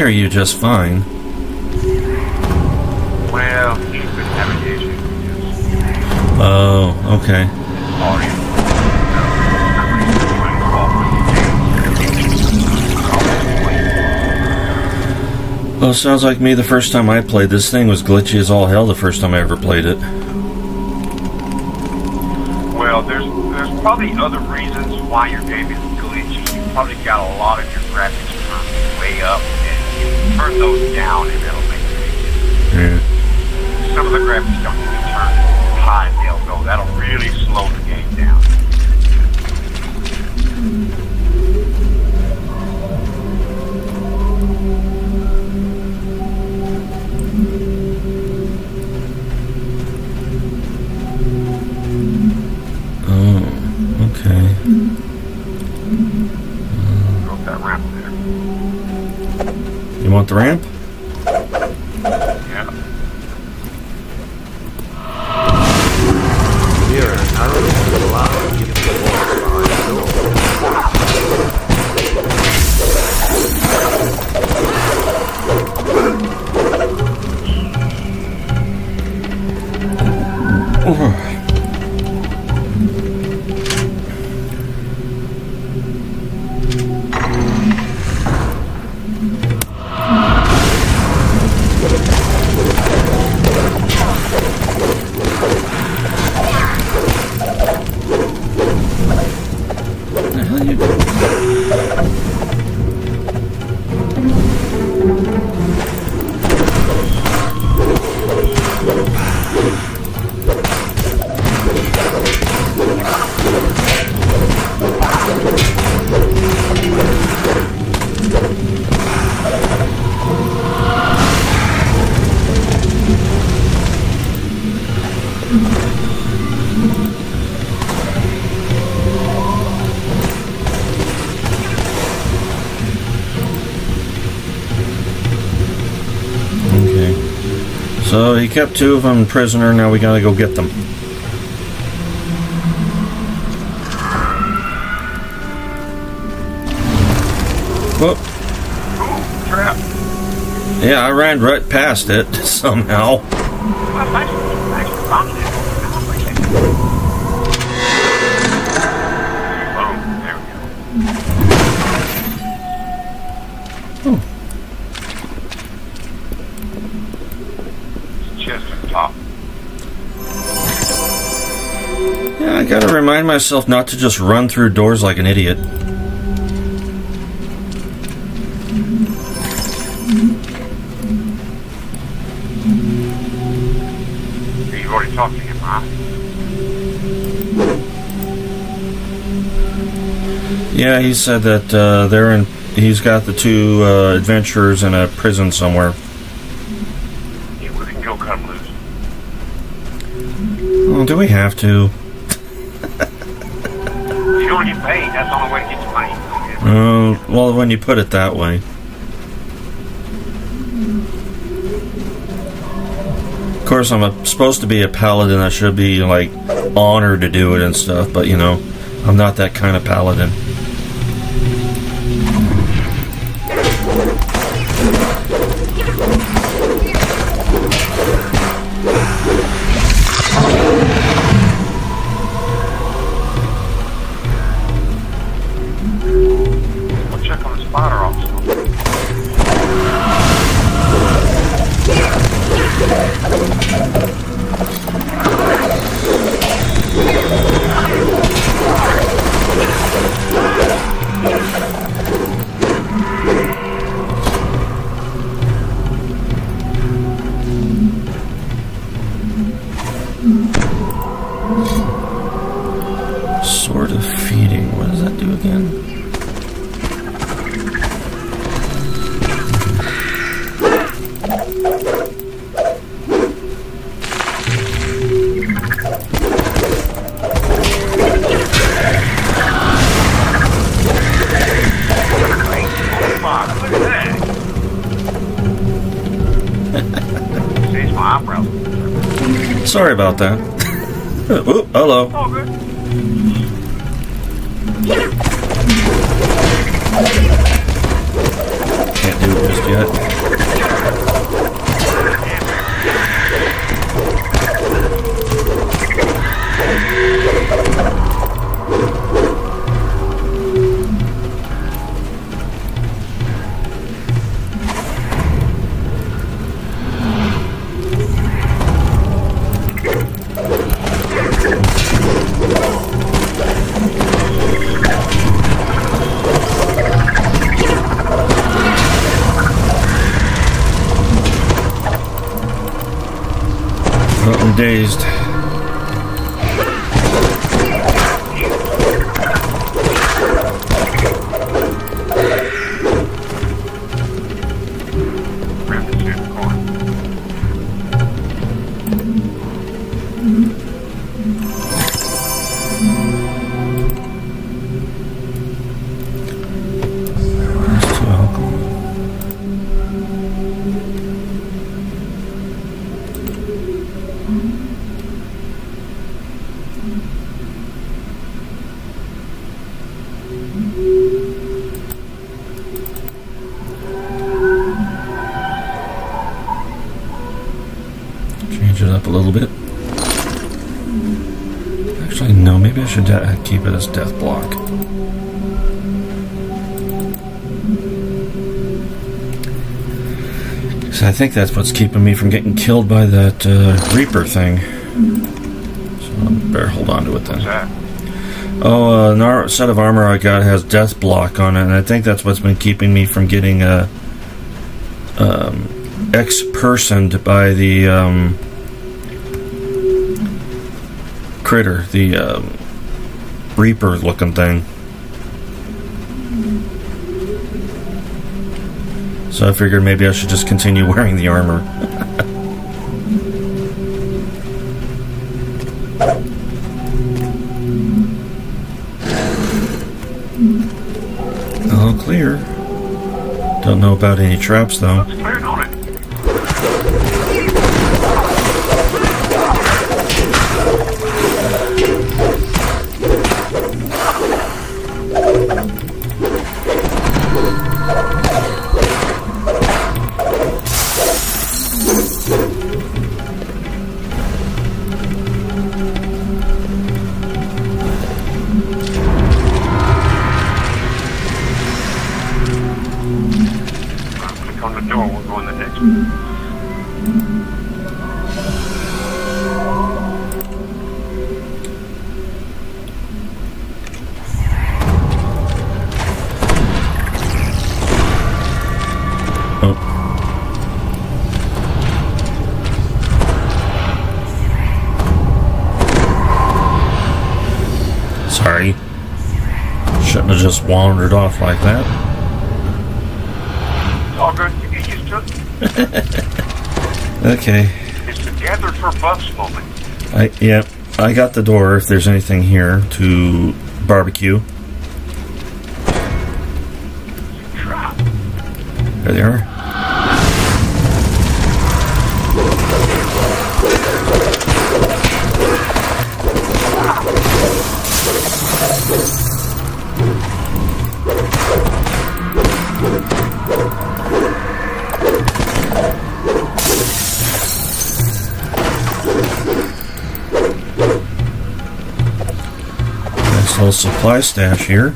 Hear you just fine. Well, you could have an issue Oh, okay. Well, sounds like me the first time I played this thing was glitchy as all hell the first time I ever played it. Well, there's there's probably other reasons why your game is glitchy. You probably got a lot of your graphics turned way up, turn those down, and it'll make it. Yeah. Some of the graphics ramp? Kept two of them prisoner. Now we gotta go get them. Whoop. Ooh, trap. Yeah, I ran right past it somehow. Myself not to just run through doors like an idiot. You've already talked to him, huh? Yeah, he said that uh, they're in. He's got the two uh, adventurers in a prison somewhere. Yeah, we can go cut loose. Well, do we have to? When you put it that way. Of course, I'm a, supposed to be a paladin. I should be like honored to do it and stuff, but you know, I'm not that kind of paladin. I'm dazed. As death block. So I think that's what's keeping me from getting killed by that uh, Reaper thing. So I better hold on to it then. Oh, uh, an set of armor I got has death block on it, and I think that's what's been keeping me from getting uh, um, ex-personed by the um, critter, the um, Reaper-looking thing. So I figured maybe I should just continue wearing the armor. All clear. Don't know about any traps though. Wandered off like that. It's all good. Used to. Okay. It's the gathered for buffs moment. I yeah. I got the door if there's anything here to barbecue. Little supply stash here.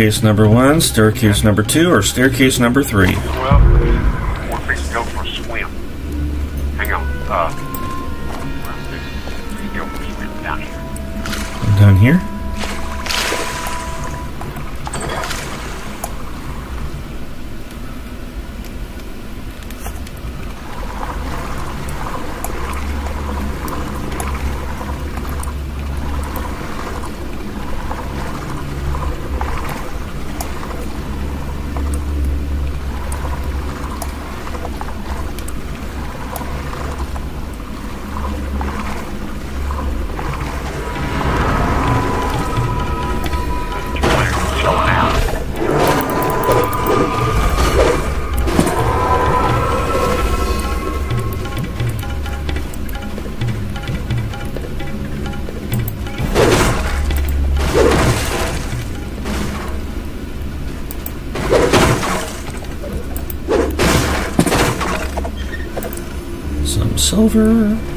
Staircase number one, staircase number two, or staircase number three. Over.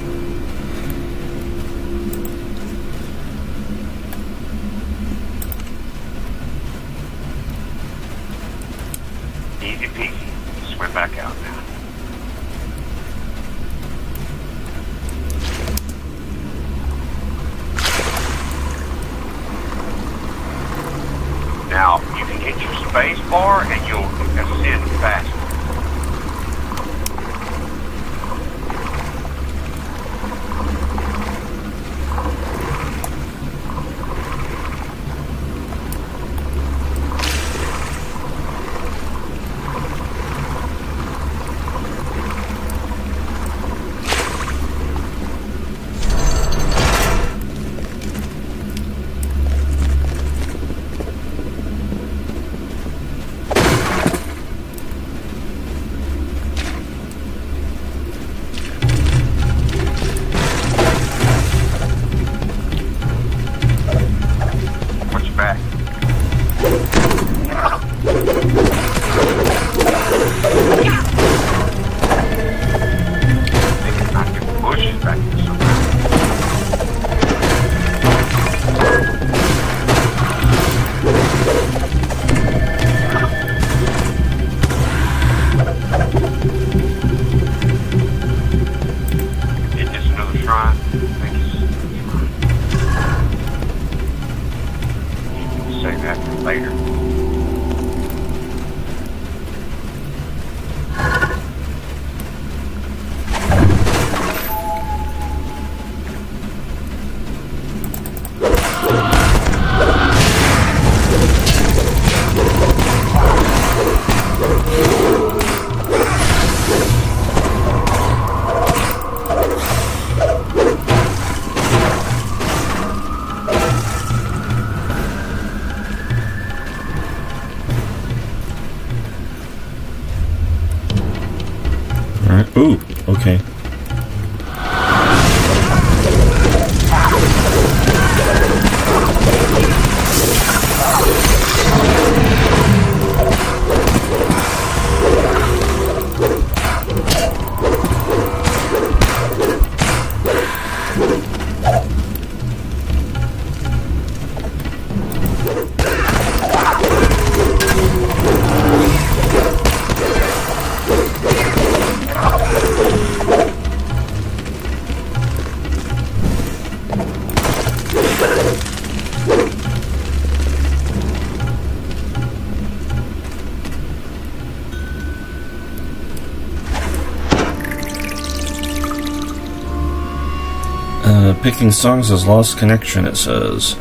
Picking songs has lost connection. It says.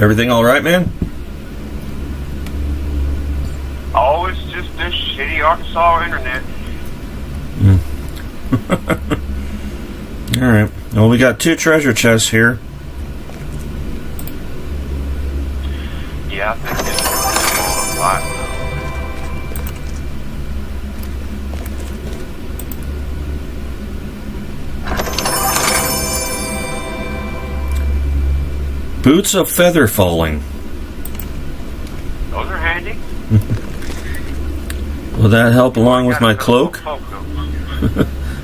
Everything all right, man? Oh, it's just this shitty Arkansas internet. All right. Well, we got two treasure chests here. Yeah, I think this is a lot. Boots of feather falling. Those are handy. Will that help along with my cloak?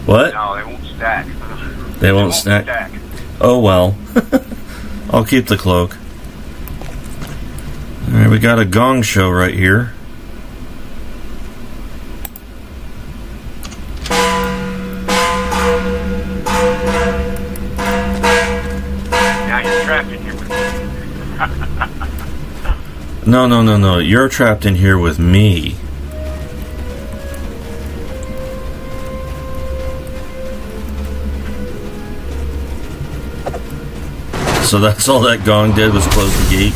What? No, they won't stack. They won't stack. Oh well. I'll keep the cloak. Alright, we got a gong show right here. Now you're trapped in here with me. No, no, no, no. You're trapped in here with me. So that's all that gong did was close the gate.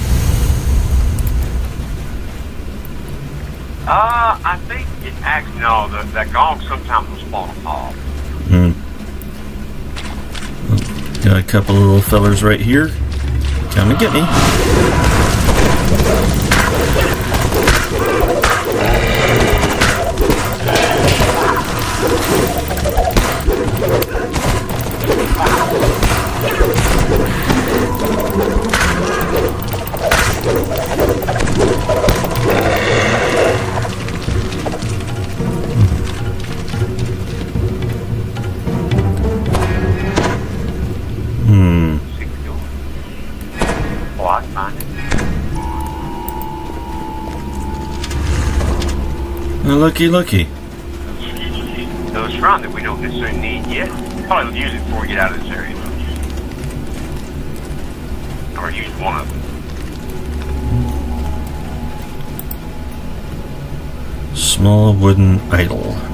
Uh, I think it actually, no, the, that gong sometimes was falling off. Hmm. Got a couple of little fellers right here. Come and get me. Hmm. looky looky. Those from that we don't necessarily need yet. Probably use it before we get out one. Small wooden idol.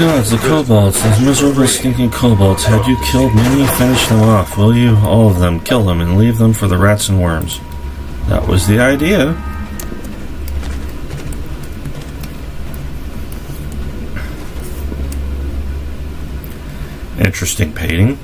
Gods, the kobolds, those miserable stinking kobolds. Had you killed many, finish them off, will you? All of them. Kill them and leave them for the rats and worms. That was the idea. Interesting painting.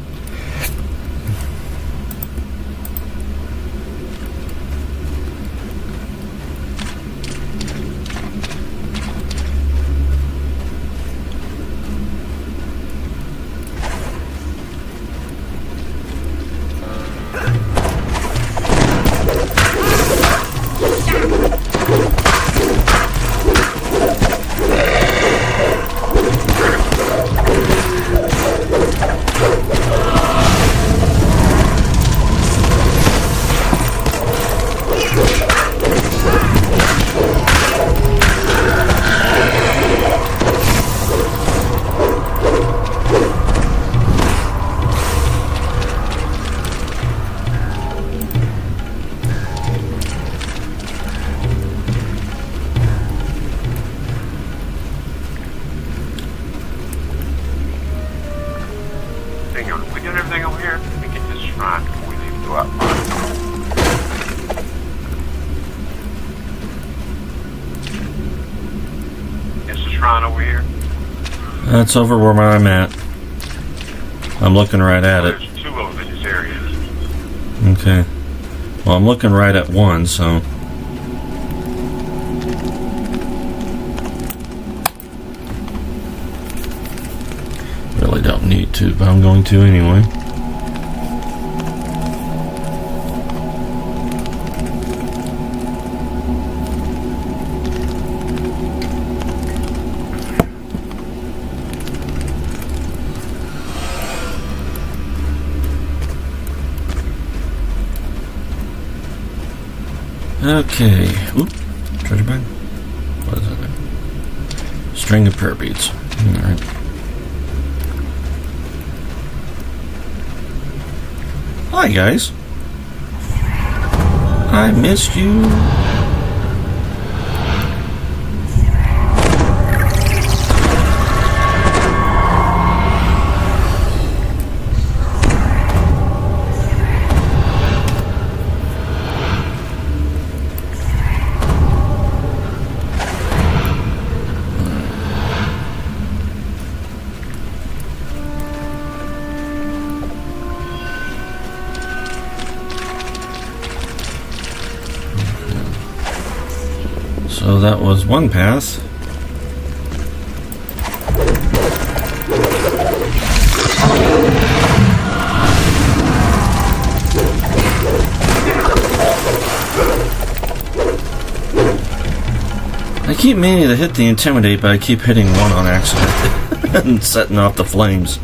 That's over where I'm at. I'm looking right at it. There's two of them in. Okay. Well, I'm looking right at one, so. Really don't need to, but I'm going to anyway. Okay. Oop. Treasure bag? What is that? String of prayer beads. Alright. Hi, guys. I missed you. So that was one pass. I keep meaning to hit the intimidate, but I keep hitting one on accident and setting off the flames.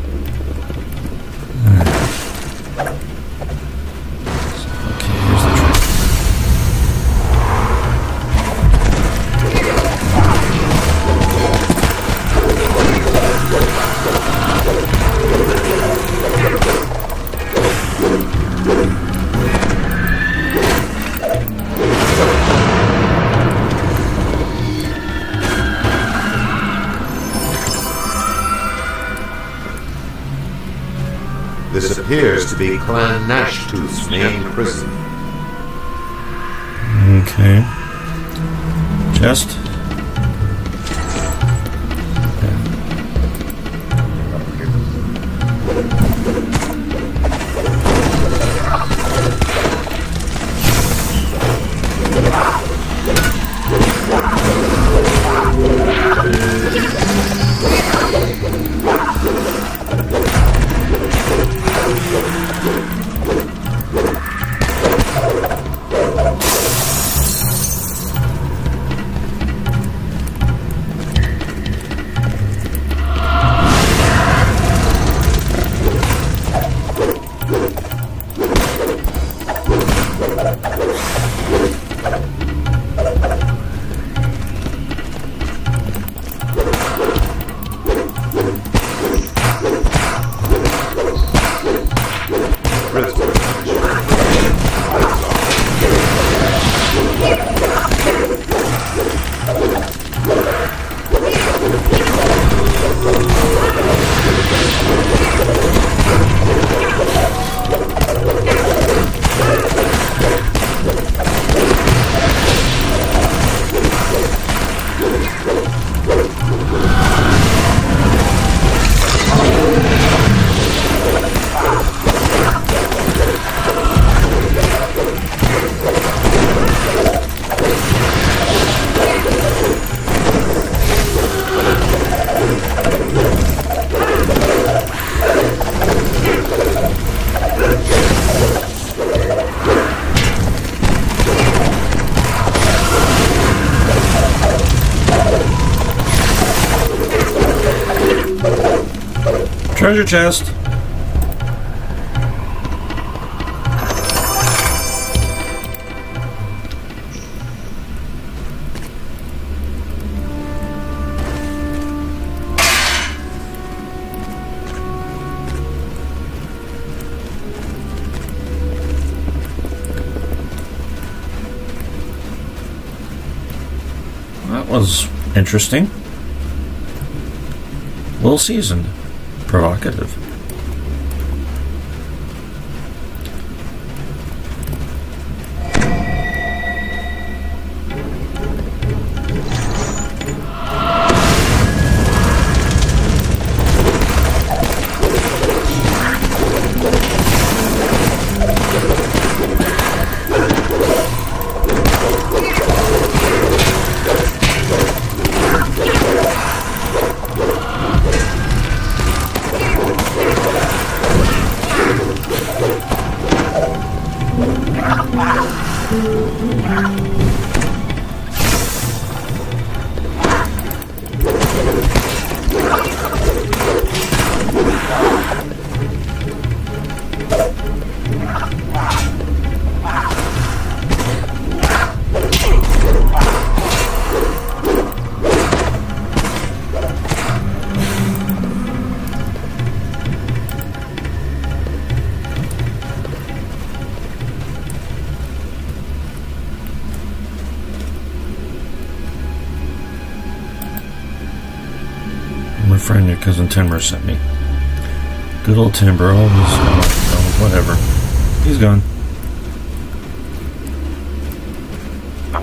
Treasure chest. That was interesting. Well seasoned. Provocative. Timber sent me. Good old Timber, always, oh, whatever. He's gone.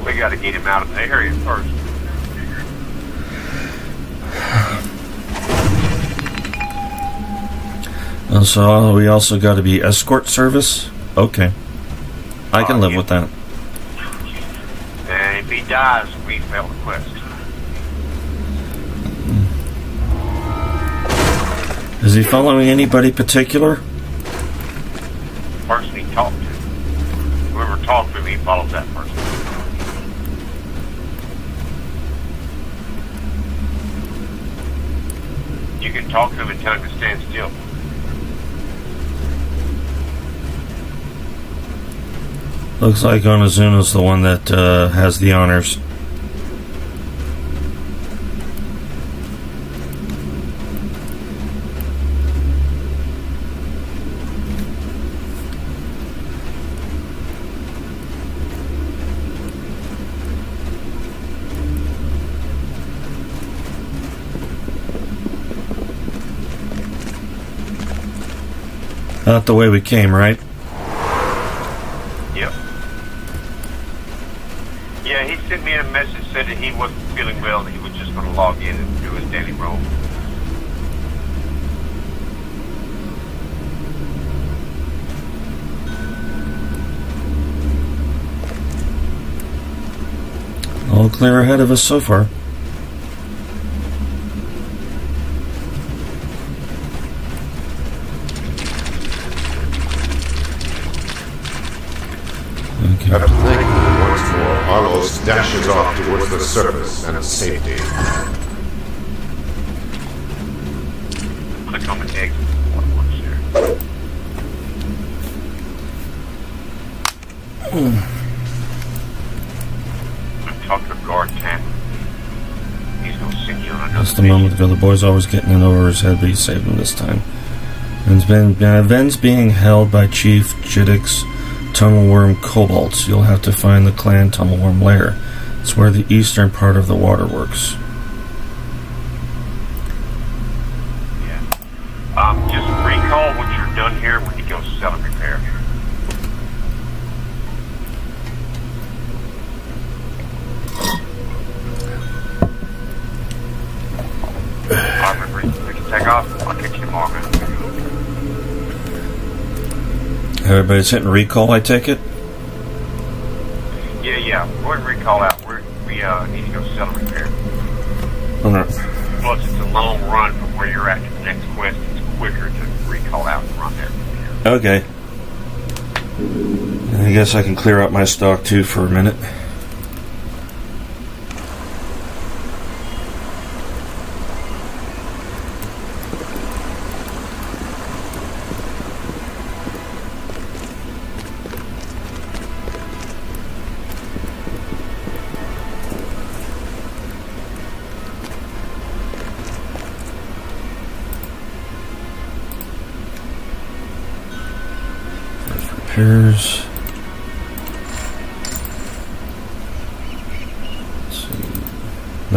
We got to get him out of the area first. Uh, so we also got to be escort service. Okay, I can Uh, live you- with that. And if he dies, we fail the quest. Is he following anybody particular? Person he talked to. Whoever talked to him, he follows that person. You can talk to him and tell him to stand still. Looks like Onazuna's the one that uh, has the honors. Not the way we came, right? Yep. Yeah, he sent me a message said that he wasn't feeling well and he was just going to log in and do his daily role. All clear ahead of us so far. Okay. After thanking him once more, Arlos dashes off towards the surface and safety. Click on the exit. What was there? talk to Guard Tampa. He's gonna send you on another Just a moment ago, the boy's always getting it over his head, but he saved him this time. Uh, Ven's being held by Chief Jiddix Tunnelworm Cobalt. You'll have to find the clan Tunnelworm lair. It's where the eastern part of the waterworks. Um, just recall what you're done here when you go sell and repair. Alright, we we can take off. I'll catch you tomorrow, man. Everybody's hitting recall, I take it? Yeah, yeah. Go ahead and recall out. We're, we uh, need to go sell and repair. Okay. Plus, it's a long run from where you're at to the next quest. It's quicker to recall out and run there. Okay. I guess I can clear out my stock too for a minute.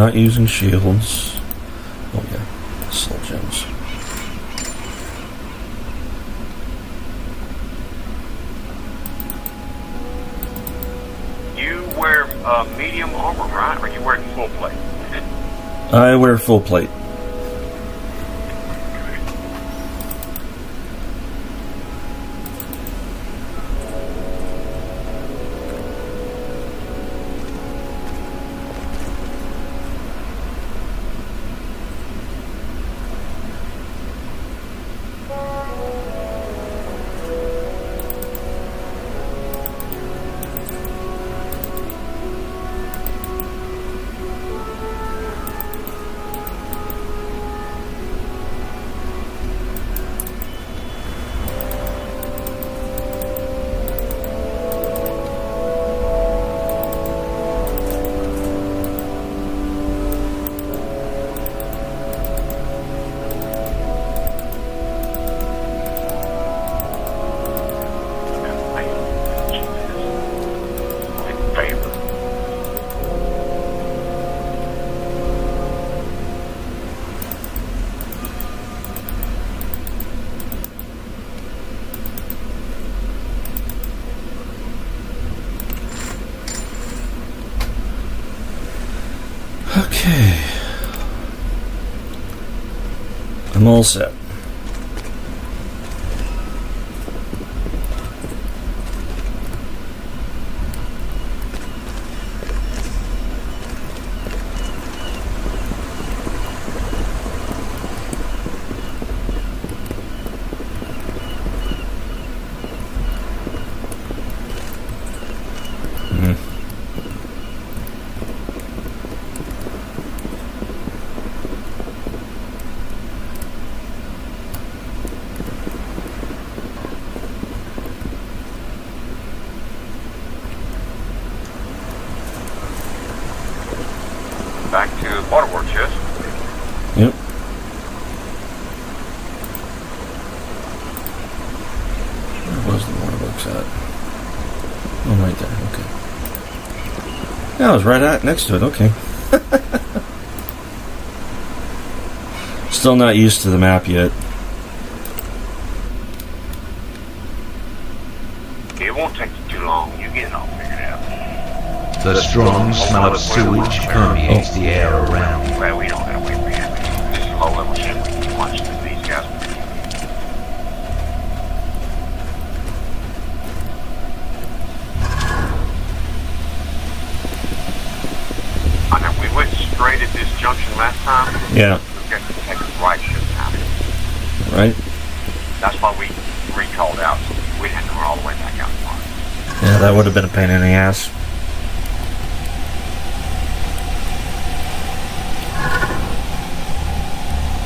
Not using shields. Oh yeah, soul gems. You wear uh, medium armor, right? Or you wearing full plate? I wear full plate. I'm all set. Back to waterworks, yes? Yep. Where was the waterworks at? Oh, right there. Okay. Yeah, I was right at next to it. Okay. Still not used to the map yet. It won't take you too long. You get it all figured out. The strong smell of sewage permeates the air around. Well, we don't have to wait for him. This is low-level shit. We can watch these guys. I know we went straight at this junction last time. Yeah. We've got to take a right this time. Right? That's why we recalled out. We didn't to run all the way back out. Yeah, that would have been a pain in the ass.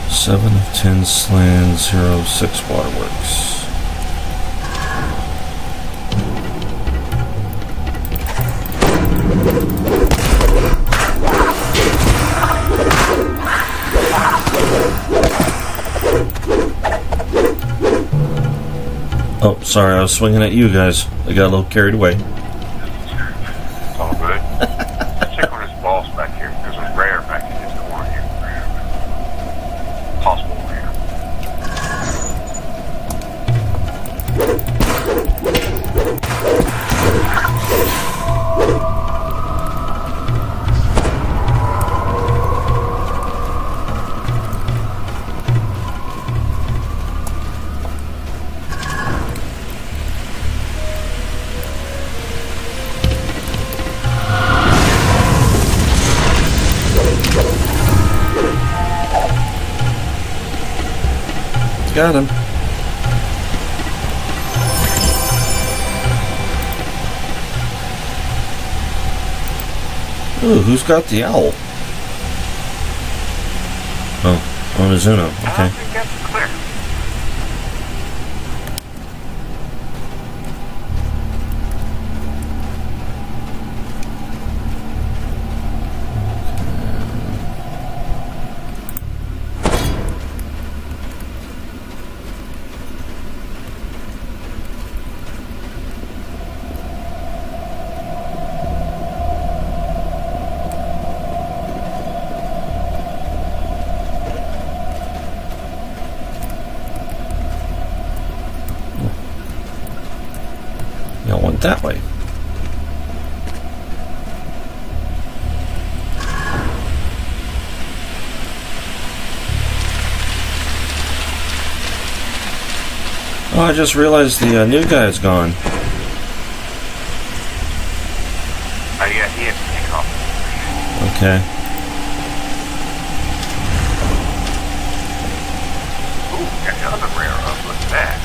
Seven of ten slan, zero six waterworks. Sorry, I was swinging at you guys. I got a little carried away. Who's got the owl? Oh, on Mizuno. I Okay. think that's clear. Y'all went that way. Oh, I just realized the uh, new guy is gone. Oh, yeah, he had to take off. Okay. Ooh, another rare up. Look at that.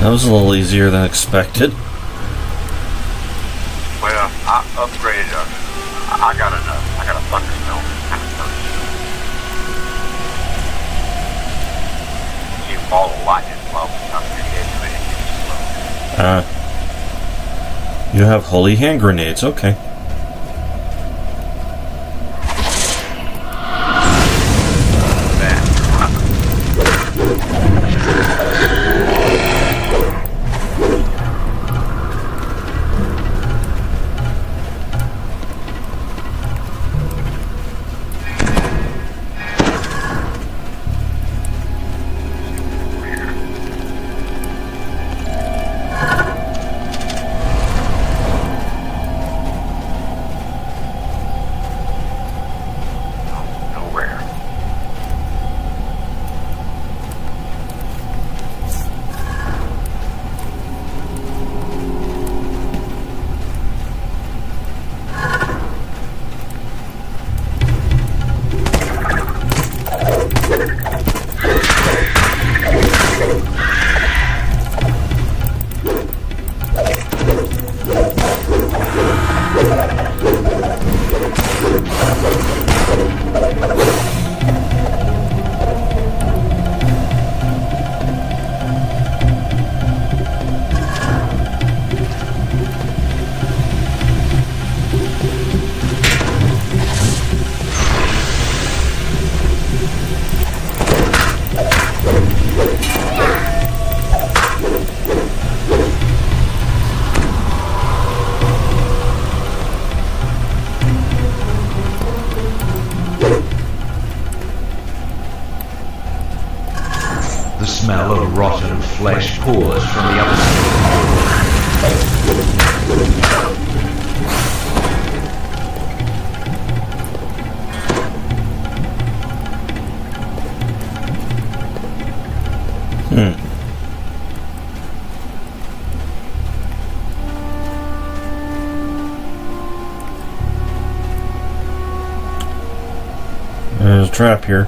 That was a little easier than expected. Well, I upgraded. Uh, I I got a, uh, I got a thunderstone. Kind of first. See a ball of lightning above the top of your head, but it gets slow. Uh, you have holy hand grenades. Okay. Trap here.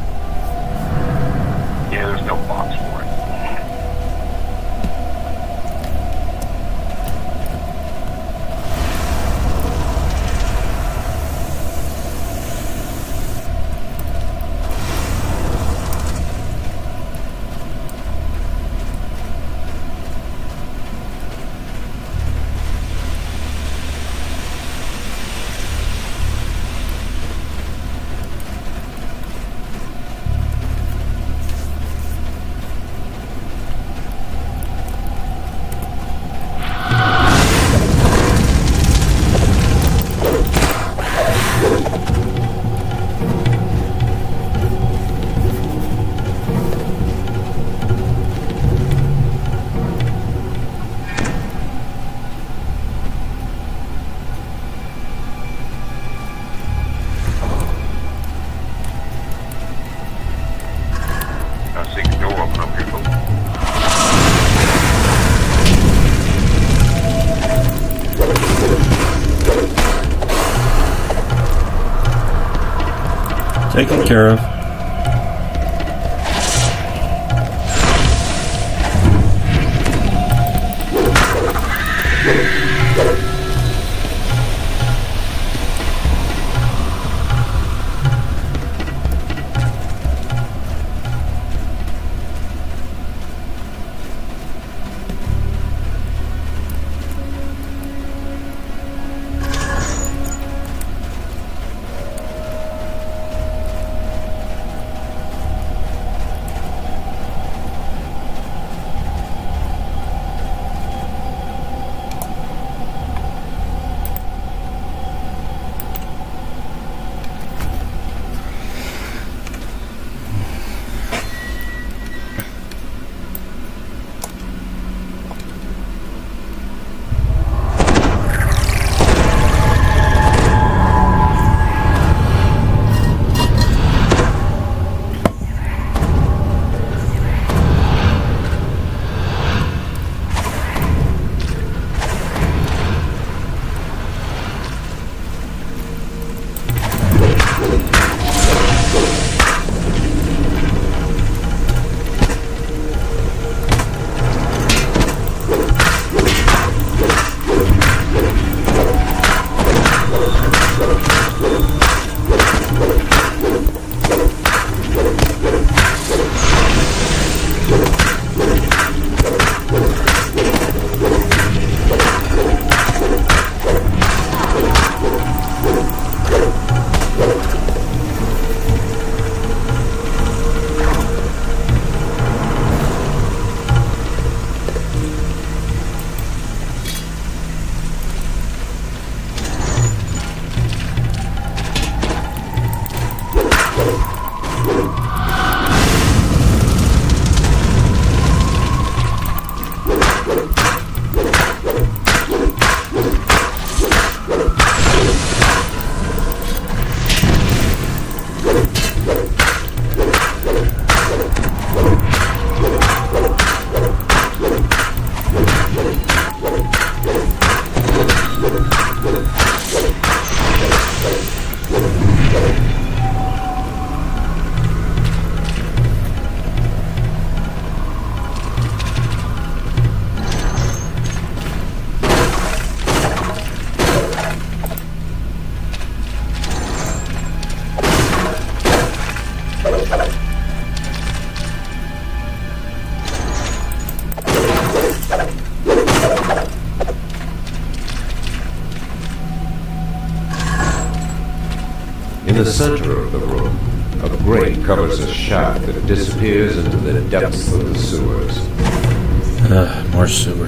disappears into the depths of the sewers. Uh, more sewers.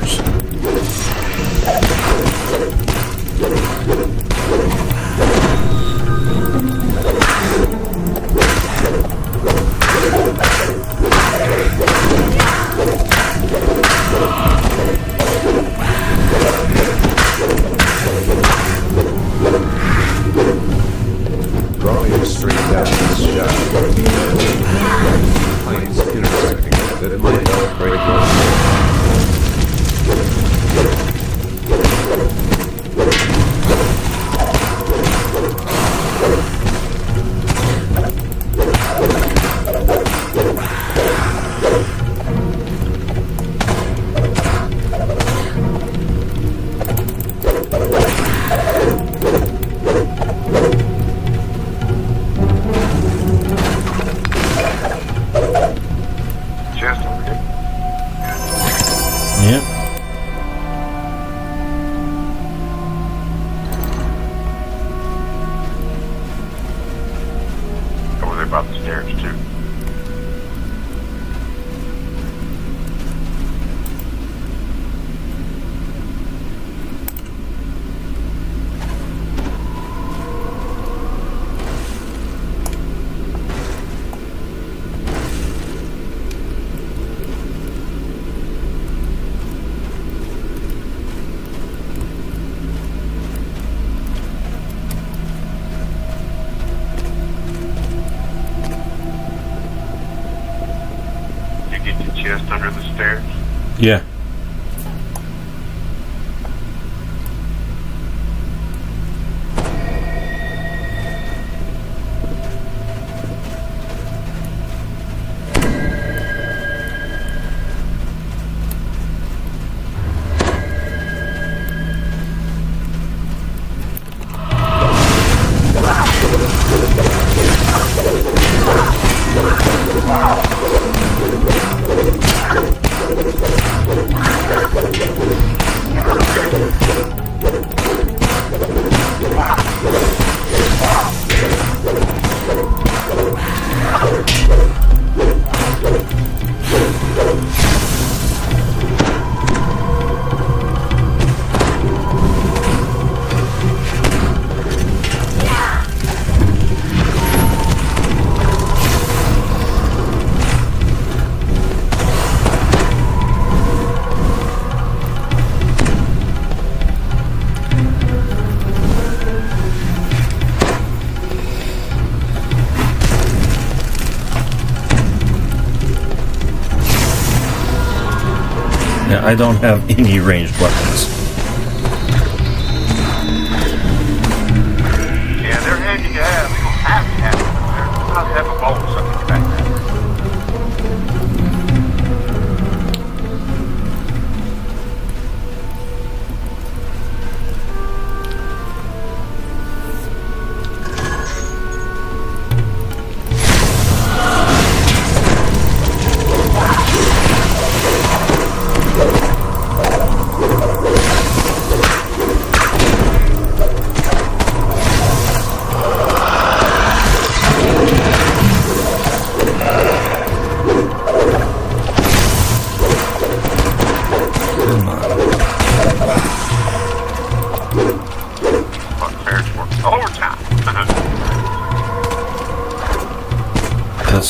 I don't have any ranged weapons.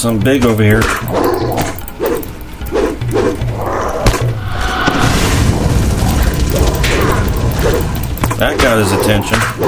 Got some big over here. That got his attention.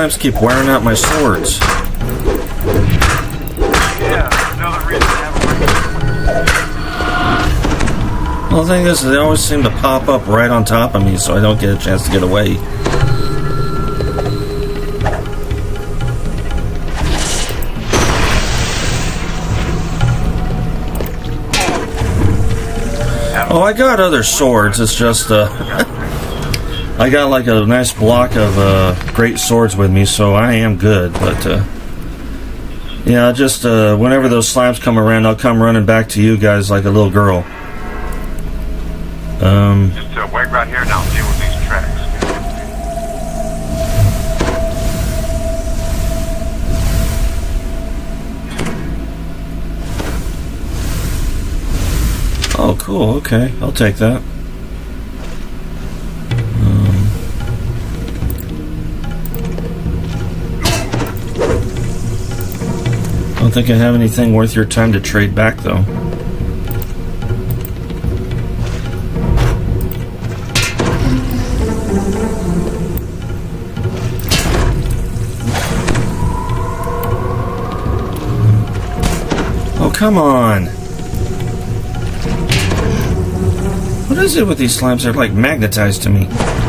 Slimes keep wearing out my swords. Well, the thing is, they always seem to pop up right on top of me, so I don't get a chance to get away. Oh, I got other swords. It's just, uh, I got like a nice block of uh, great swords with me, so I am good. But, uh, yeah, just uh, whenever those slimes come around, I'll come running back to you guys like a little girl. Um, Just uh, wait right here and I'll deal with these tracks. oh, cool. Okay, I'll take that. don't think I have anything worth your time to trade back, though. Oh, come on! What is it with these slabs? They're like magnetized to me.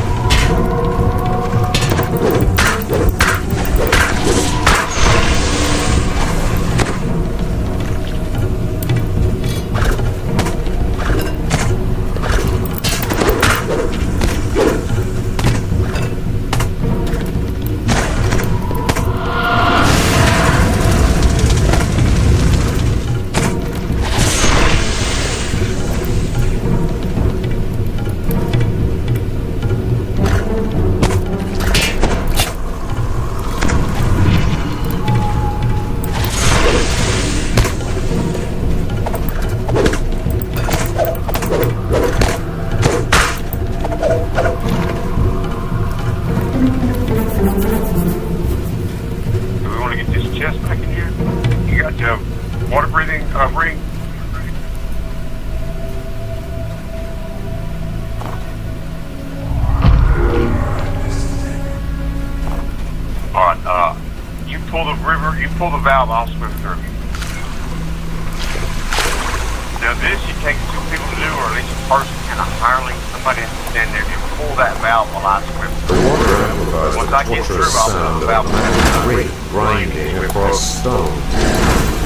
you pull that valve while I swim. Once I get through, I'll put the. Great grinding across stone.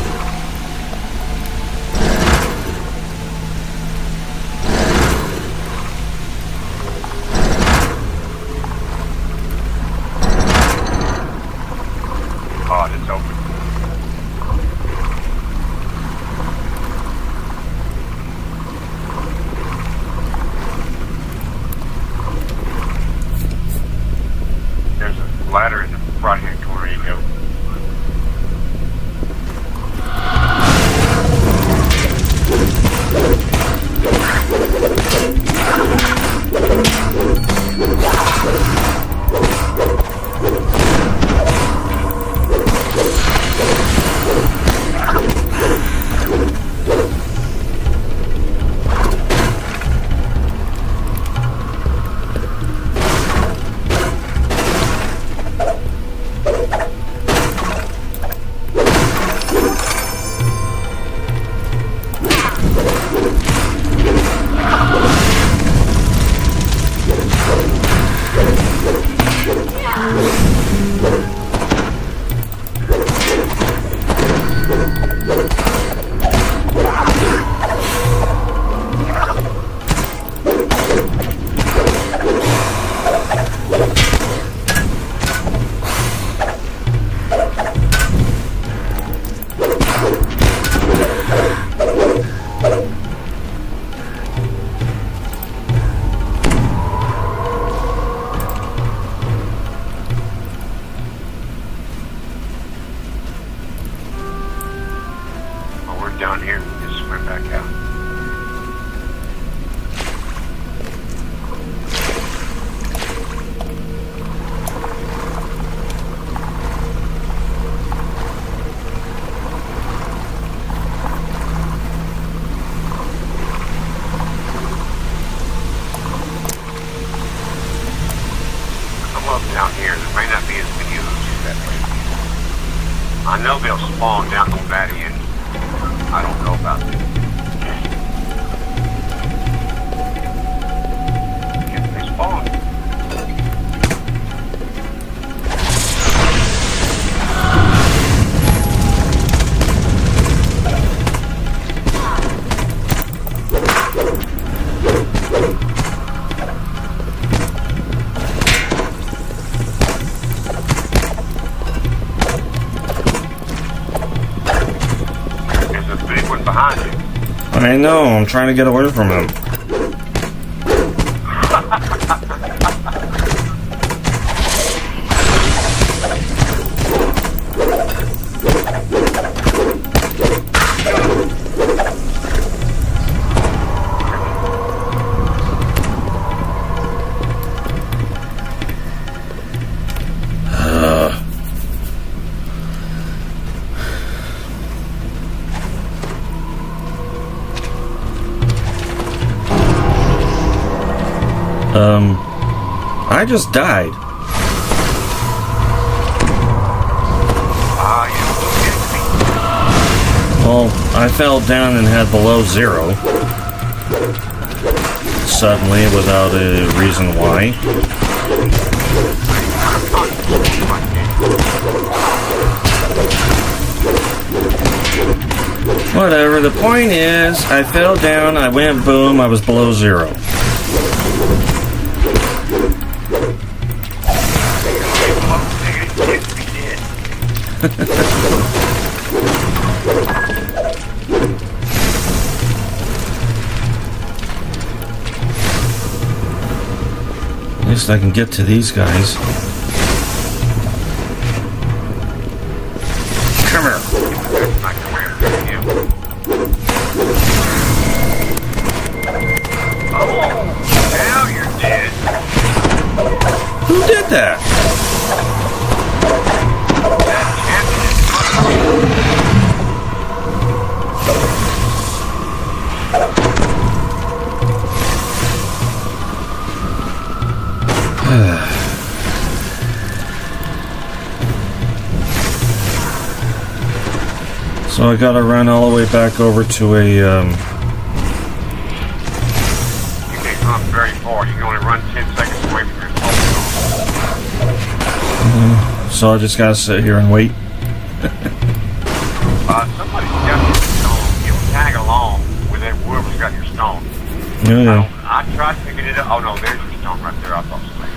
I know, I'm trying to get away from him. I just died. Well, I fell down and had below zero. Suddenly, without a reason why. Whatever, the point is, I fell down, I went boom, I was below zero. At least I can get to these guys. So I gotta run all the way back over to a, um, You can't run very far. You can only run 10 seconds away from your phone. so I just gotta sit here and wait. Uh, somebody's got your stone. Tag along with that whoever's got your stone. Yeah, I, I tried picking it up. Oh, no, there's your stone right there. I thought somebody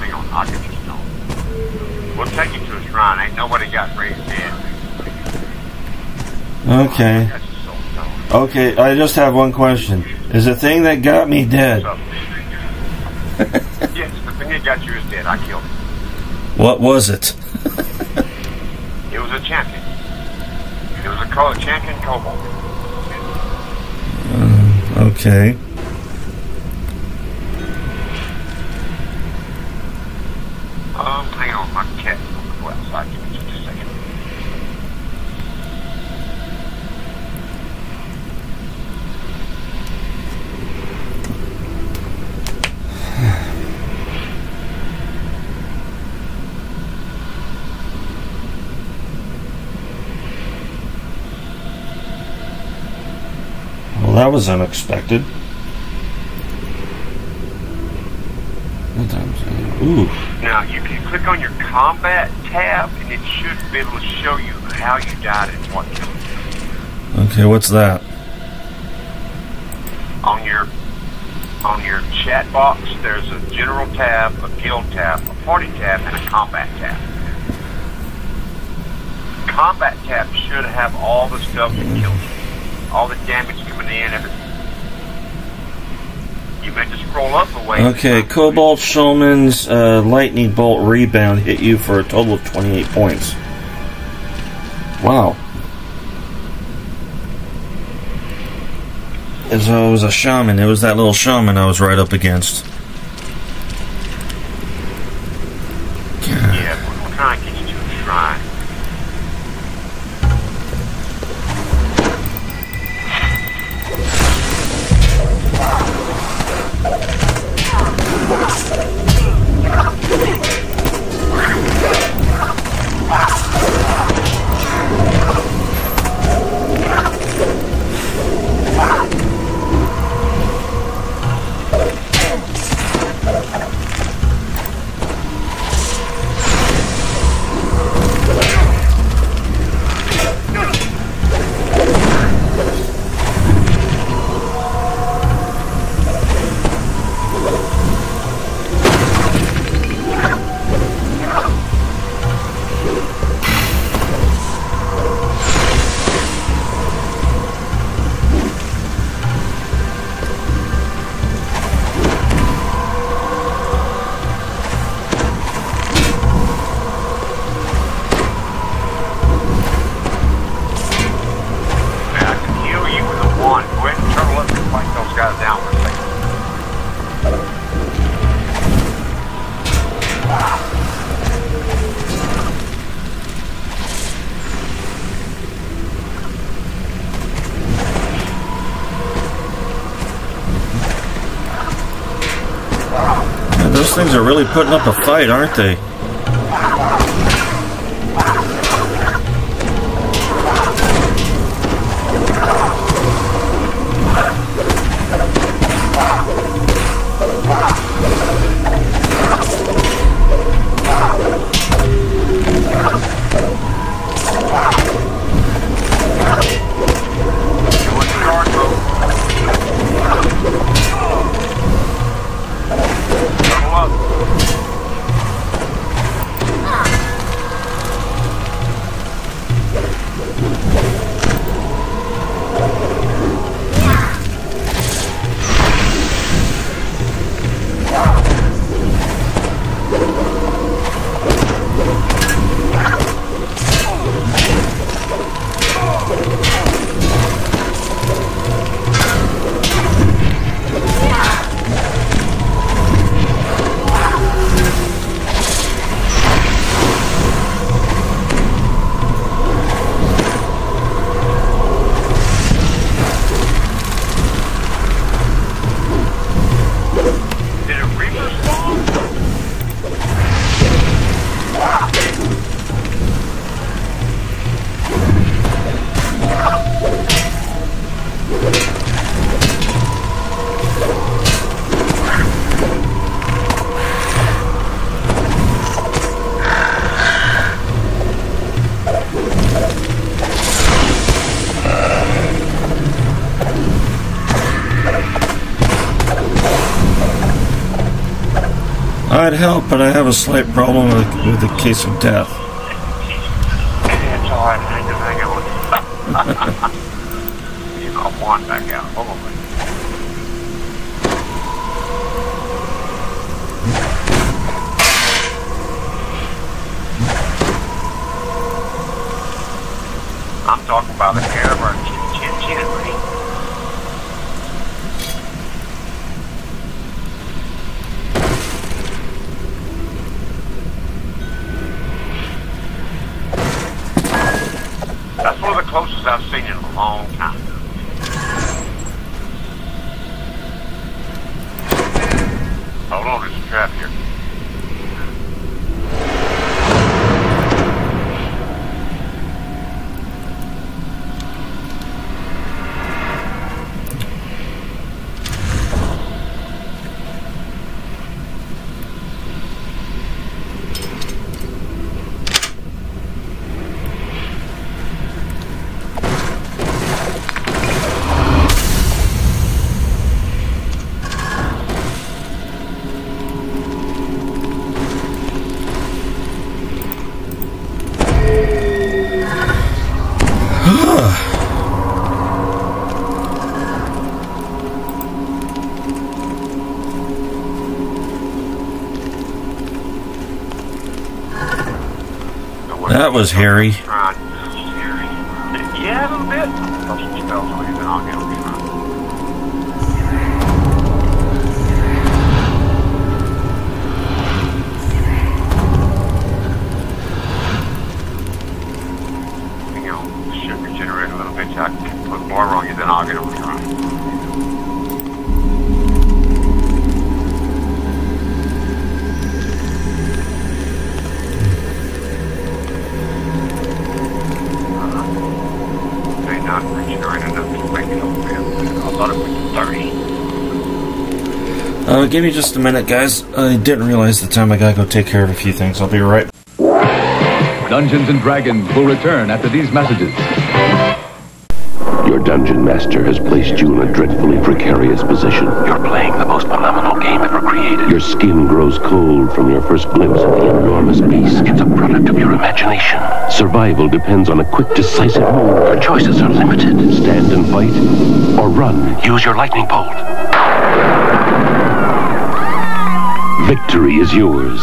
Hang on, I'll get your stone. We'll take you to a shrine. Ain't nobody got raised dead. Okay. That's your soul stone. Okay, I just have one question. Is the thing that got me dead, yes, the thing that got you is dead. I killed it. what was it? It was a champion. It was a co- champion kobold. Uh, okay. Um, hang on, my cat. I'll go outside. Give me just a second. Well, that was unexpected. Ooh. Now, you can click on your combat tab, and it should be able to show you how you died and what killed you. Okay, what's that? On your on your chat box, there's a general tab, a guild tab, a party tab, and a combat tab. Combat tab should have all the stuff that killed you, all the damage in, everything. You meant to scroll up. Okay, Kobold Shaman's uh, lightning bolt rebound hit you for a total of 28 points. Wow. Though it was a shaman. It was that little shaman I was right up against. Really putting up a fight, aren't they? Help, but I have a slight problem with, with the case of death. Was hairy. Give me just a minute, guys. I didn't realize the time I gotta go take care of a few things. I'll be right. Dungeons and Dragons will return after these messages. Your dungeon master has placed you in a dreadfully precarious position. You're playing the most phenomenal game ever created. Your skin grows cold from your first glimpse of the enormous beast. It's a product of your imagination. Survival depends on a quick, decisive move. Your choices are limited. Stand and fight, or run. Use your lightning bolt. Victory is yours.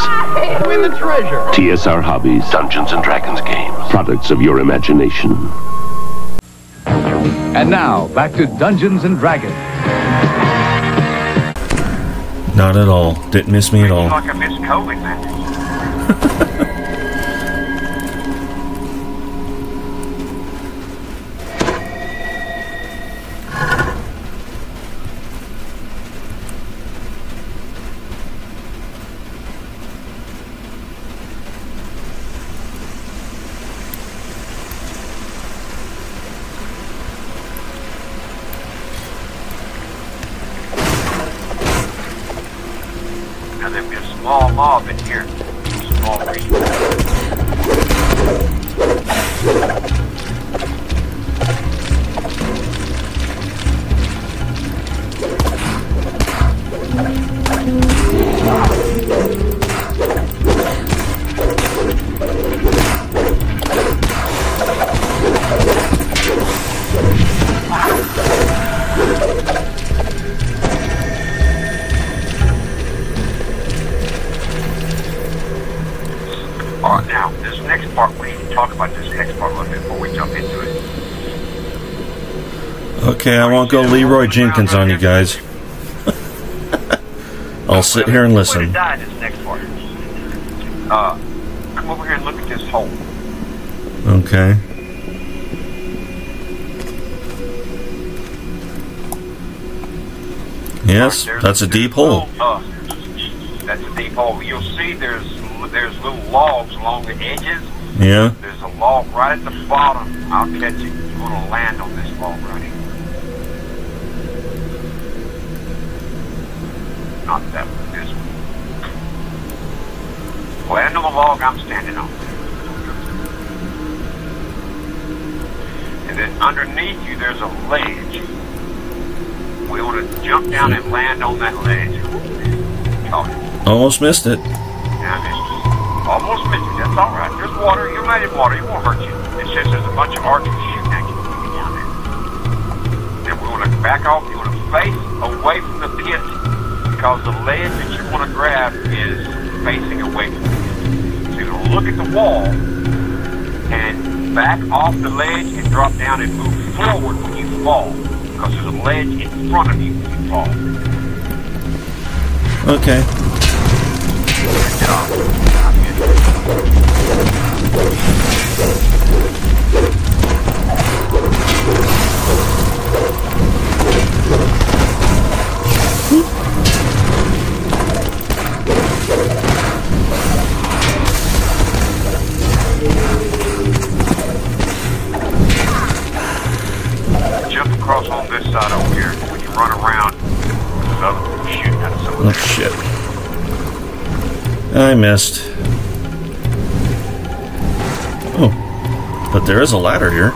Win the treasure. TSR Hobbies, Dungeons and Dragons games. products of your imagination. And now, back to Dungeons and Dragons. Not at all. Didn't miss me at all. Like Okay, I won't go Leroy Jenkins on you guys. I'll sit here and listen. die in this next part. Uh, come over here and look at this hole. Okay. Yes, There's- that's a deep hole. uh, that's a deep hole. You'll see there's there's little logs along the edges. Yeah. There's a log right at the bottom. I'll catch it. You're gonna land on this log right here. Not that one. This one. Land on the log I'm standing on. And then underneath you there's a ledge. We want to jump down and land on that ledge. It. Almost missed it. Yeah, it's almost missed it. That's all right. There's water. You're made in water. It won't hurt you. It's just there's a bunch of archers shooting at you down there. And we want to back off. You want to face away from the pit because the ledge that you want to grab is facing away from you. So you're going to look at the wall and back off the ledge and drop down and move forward when you fall because there's a ledge in front of you when you fall. Okay. Good job. Side over here. When you run around, there's shooting at us over Oh shit. I missed. Oh. But there is a ladder here.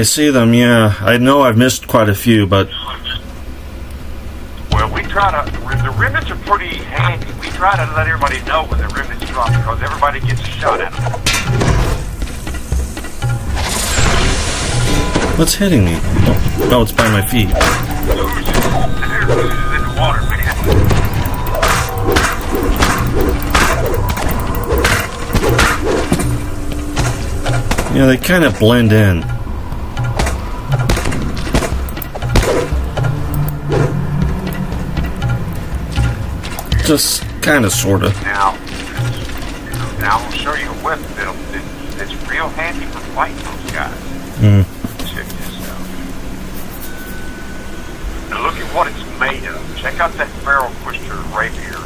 I see them, yeah. I know I've missed quite a few, but Well, we try to. The remnants are pretty handy. We try to let everybody know when the remnants drop because everybody gets shot at them. what's hitting me? Oh, oh it's by my feet. Oozes. There's oozes in the water, man. Yeah, they kind of blend in. Just kind of, sort of. Now, now I'll show you a weapon that'll, that, that's real handy for fighting those guys. Mm. Check this out. Now look at what it's made of. Check out that Feral Twister rapier,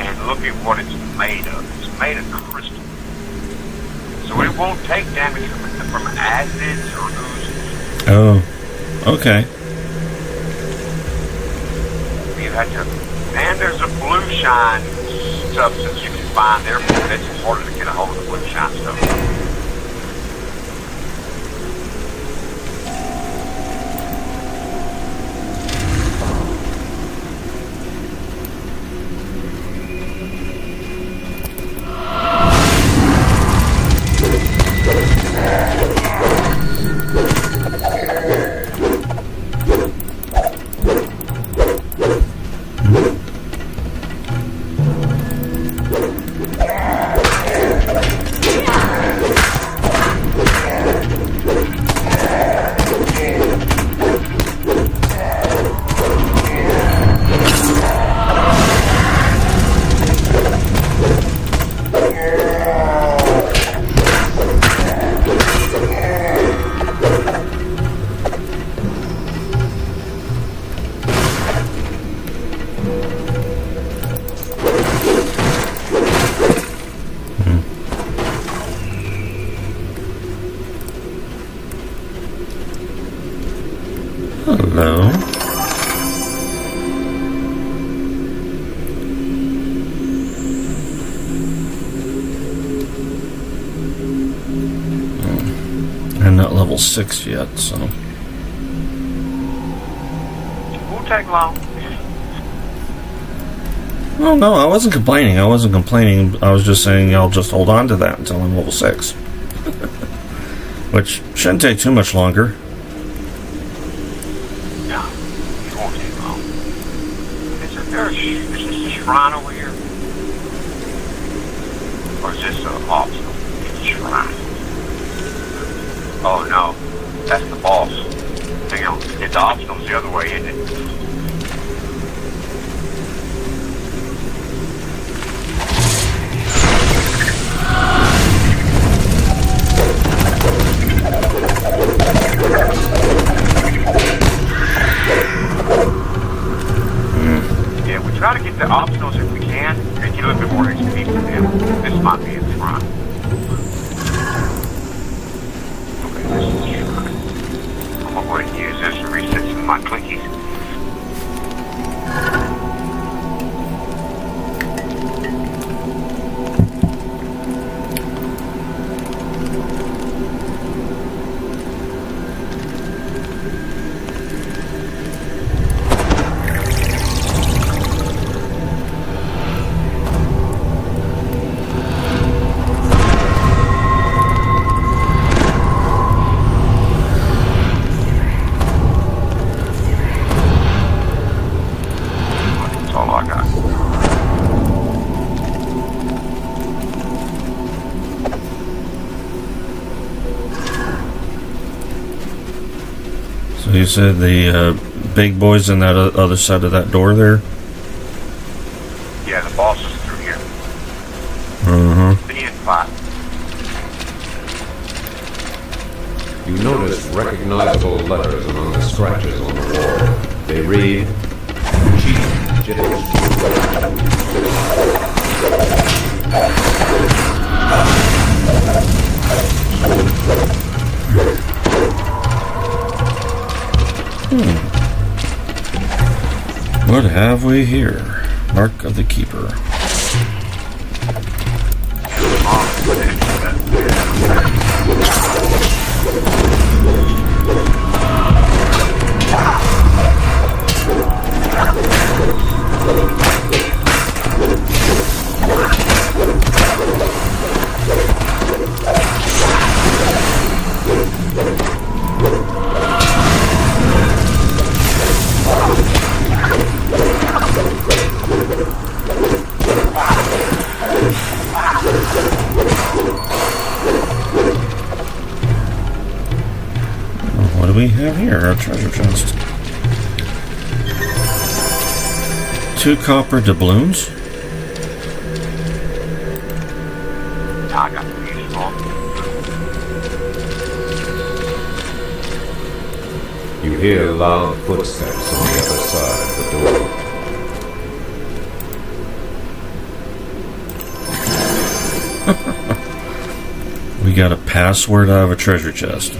and look at what it's made of. It's made of crystal. So it won't take damage from, from acids or oozes. Oh, okay. You had to, and there's a blue shine substance you can find there, but it's harder to get a hold of the blue stuff. six yet, so. It won't take long. Well, no, I wasn't complaining. I wasn't complaining. I was just saying I'll just hold on to that until I'm level 6. Which shouldn't take too much longer. the uh, big boys on that other side of that door there. Mark of the Keeper. here, our treasure chest. Two copper doubloons. You hear loud footsteps on the other side of the door. we got a password out of a treasure chest.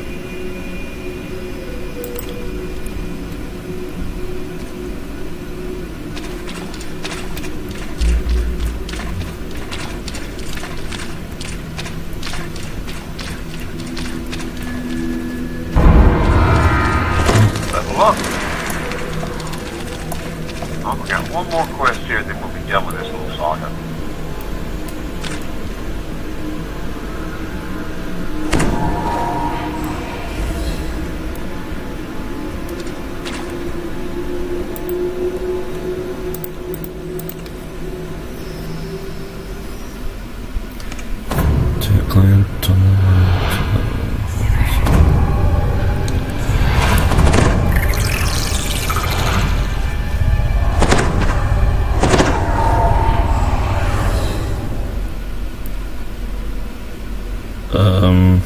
Um,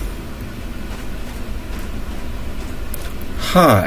hi.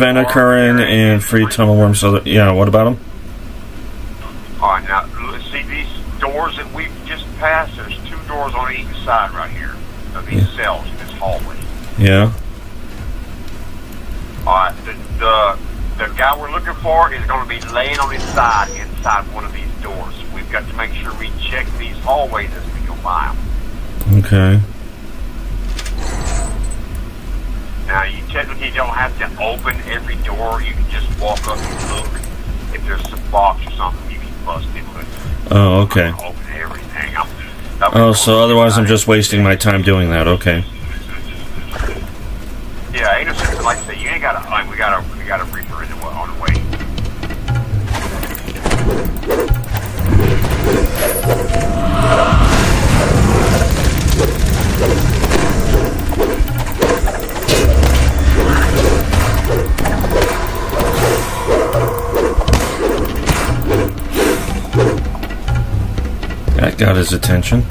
Find Venacurin and free tunnel worm. So that, yeah, what about them? All right, now let's see these doors that we've just passed. There's two doors on each side right here of these cells in this hallway. Yeah. All right, the, the the guy we're looking for is going to be laying on his side inside one of these doors. We've got to make sure we check these hallways as we go by them. Okay. Now, you technically don't have to open every door. You can just walk up and look. If there's some box or something, you can bust it. But Oh, okay. Oh, so otherwise I'm just wasting my time doing that. Okay. Got his attention.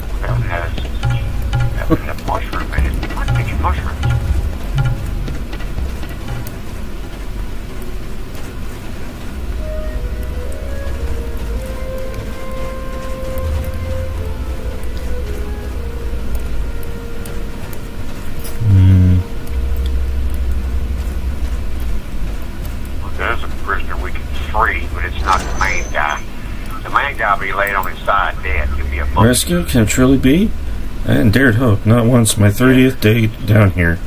Rescue can it truly be? I hadn't dared hope. Not once. My 30th day down here.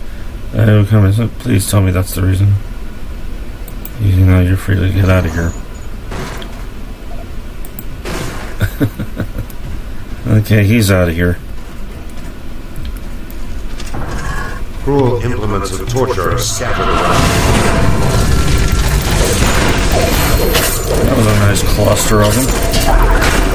I come. Please tell me that's the reason. You know, you're free to get out of here. okay, he's out of here. Cruel implements of torture are scattered around. That was a nice cluster of them.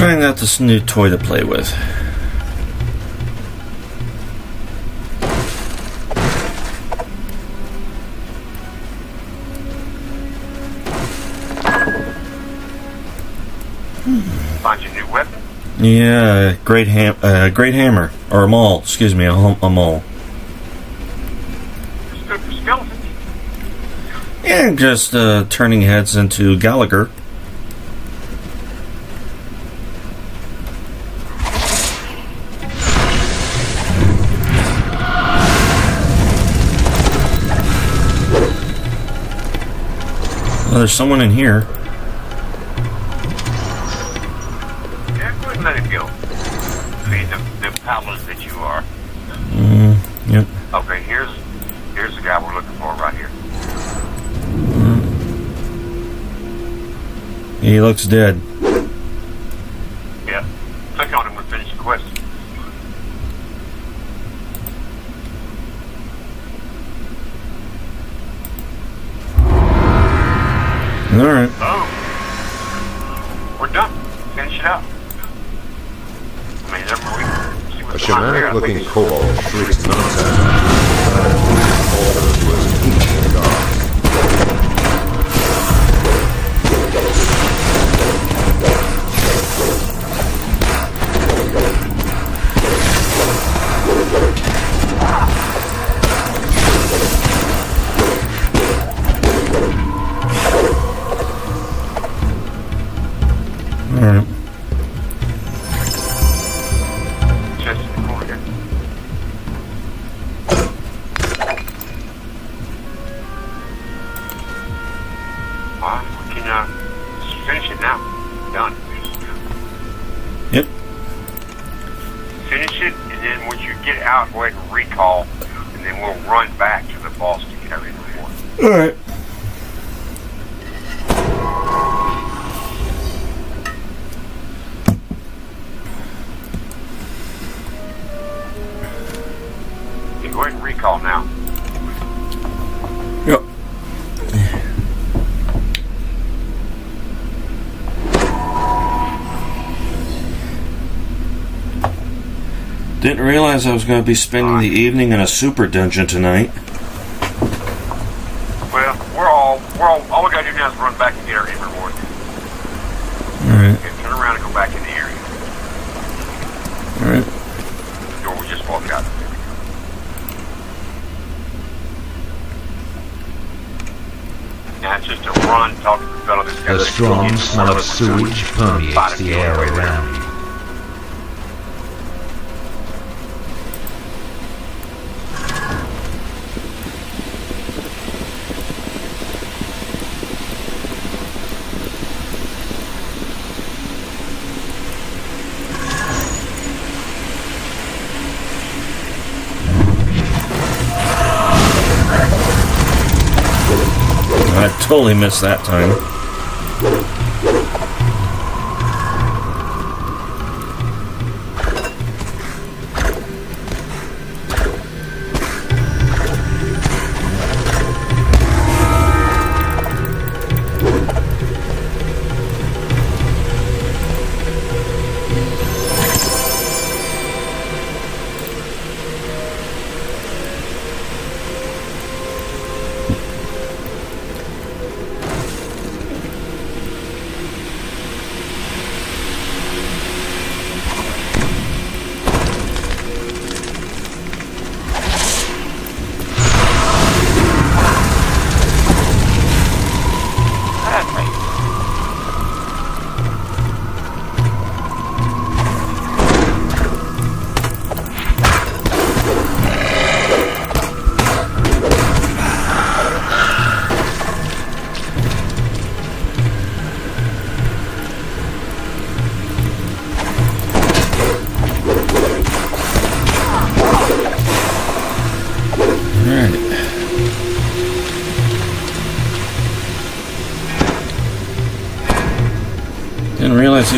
Trying out this new toy to play with. Find your new weapon. Yeah, great ham, uh, great hammer or a maul. Excuse me, a, a maul. Skeletons. And just uh, turning heads into Gallagher. Well, there's someone in here. Yeah, go ahead and let it go. Being the, the paladin that you are. Mm, yep. Okay, here's here's the guy we're looking for right here. He looks dead. Yeah. Click on him and finish the quest. All right. Boom. We're done. Dramatic-looking kobold realize I was going to be spending the evening in a super dungeon tonight. Well, we're all, we're all, all we gotta do now is run back and get our end reward. Alright. And turn around and go back in the area. Alright. The door we just walked out. Now it's just a run, talk to the fellow that's got A the strong smell of sewage permeates the air your way there. around you. Totally missed that time.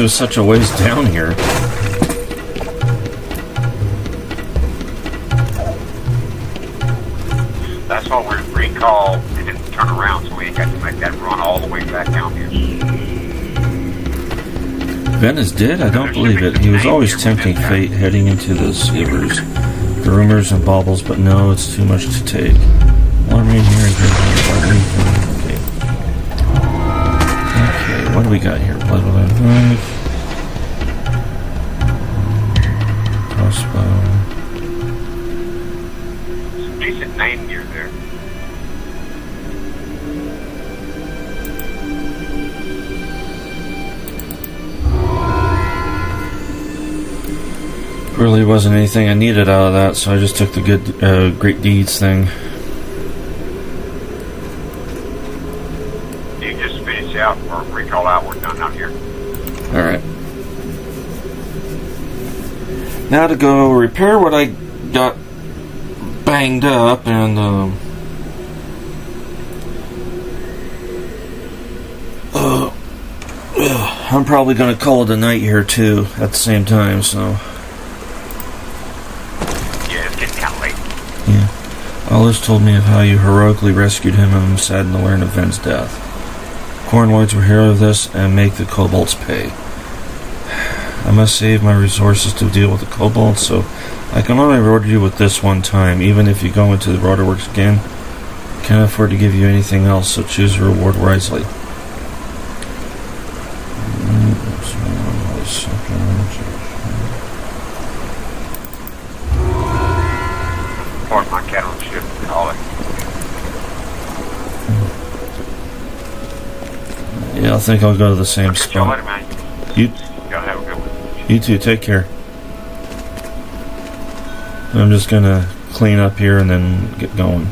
Didn't was such a ways down here. That's why we recall and then turn around so we ain't got to make that run all the way back down here. Ben is dead? I don't believe it. He was always tempting fate heading into the skivers. The rumors and baubles, but no, it's too much to take. Rain here and here. We got here? Blood blood, knife. Crossbow. Some decent name gear there. Really wasn't anything I needed out of that, so I just took the good, uh, great deeds thing. You can just finish out or recall out. We're done out here. Alright. Now to go repair what I got banged up and um uh, I'm probably gonna call it a night here too at the same time, so Yeah, it's getting kind of late. yeah. Alice told me of how you heroically rescued him and I'm saddened to learn of Ven's death. Coin Lords will hear of this and make the kobolds pay. I must save my resources to deal with the kobold, so I can only reward you with this one time, even if you go into the Waterworks again. Can't afford to give you anything else, so choose your reward wisely. Pardon my cattle ship calling. Yeah, I think I'll go to the same spot. You, Y'all have a good one. You two, take care. I'm just gonna clean up here and then get going.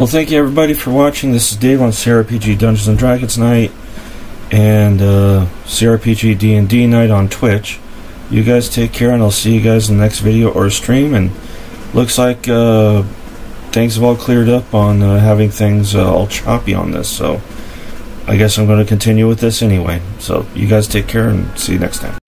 Well, thank you everybody for watching. This is Dave on CRPG Dungeons and Dragons night and uh, CRPG D and D night on Twitch. You guys take care, and I'll see you guys in the next video or stream. And looks like uh, things have all cleared up on uh, having things uh, all choppy on this. So I guess I'm going to continue with this anyway. So you guys take care, and see you next time.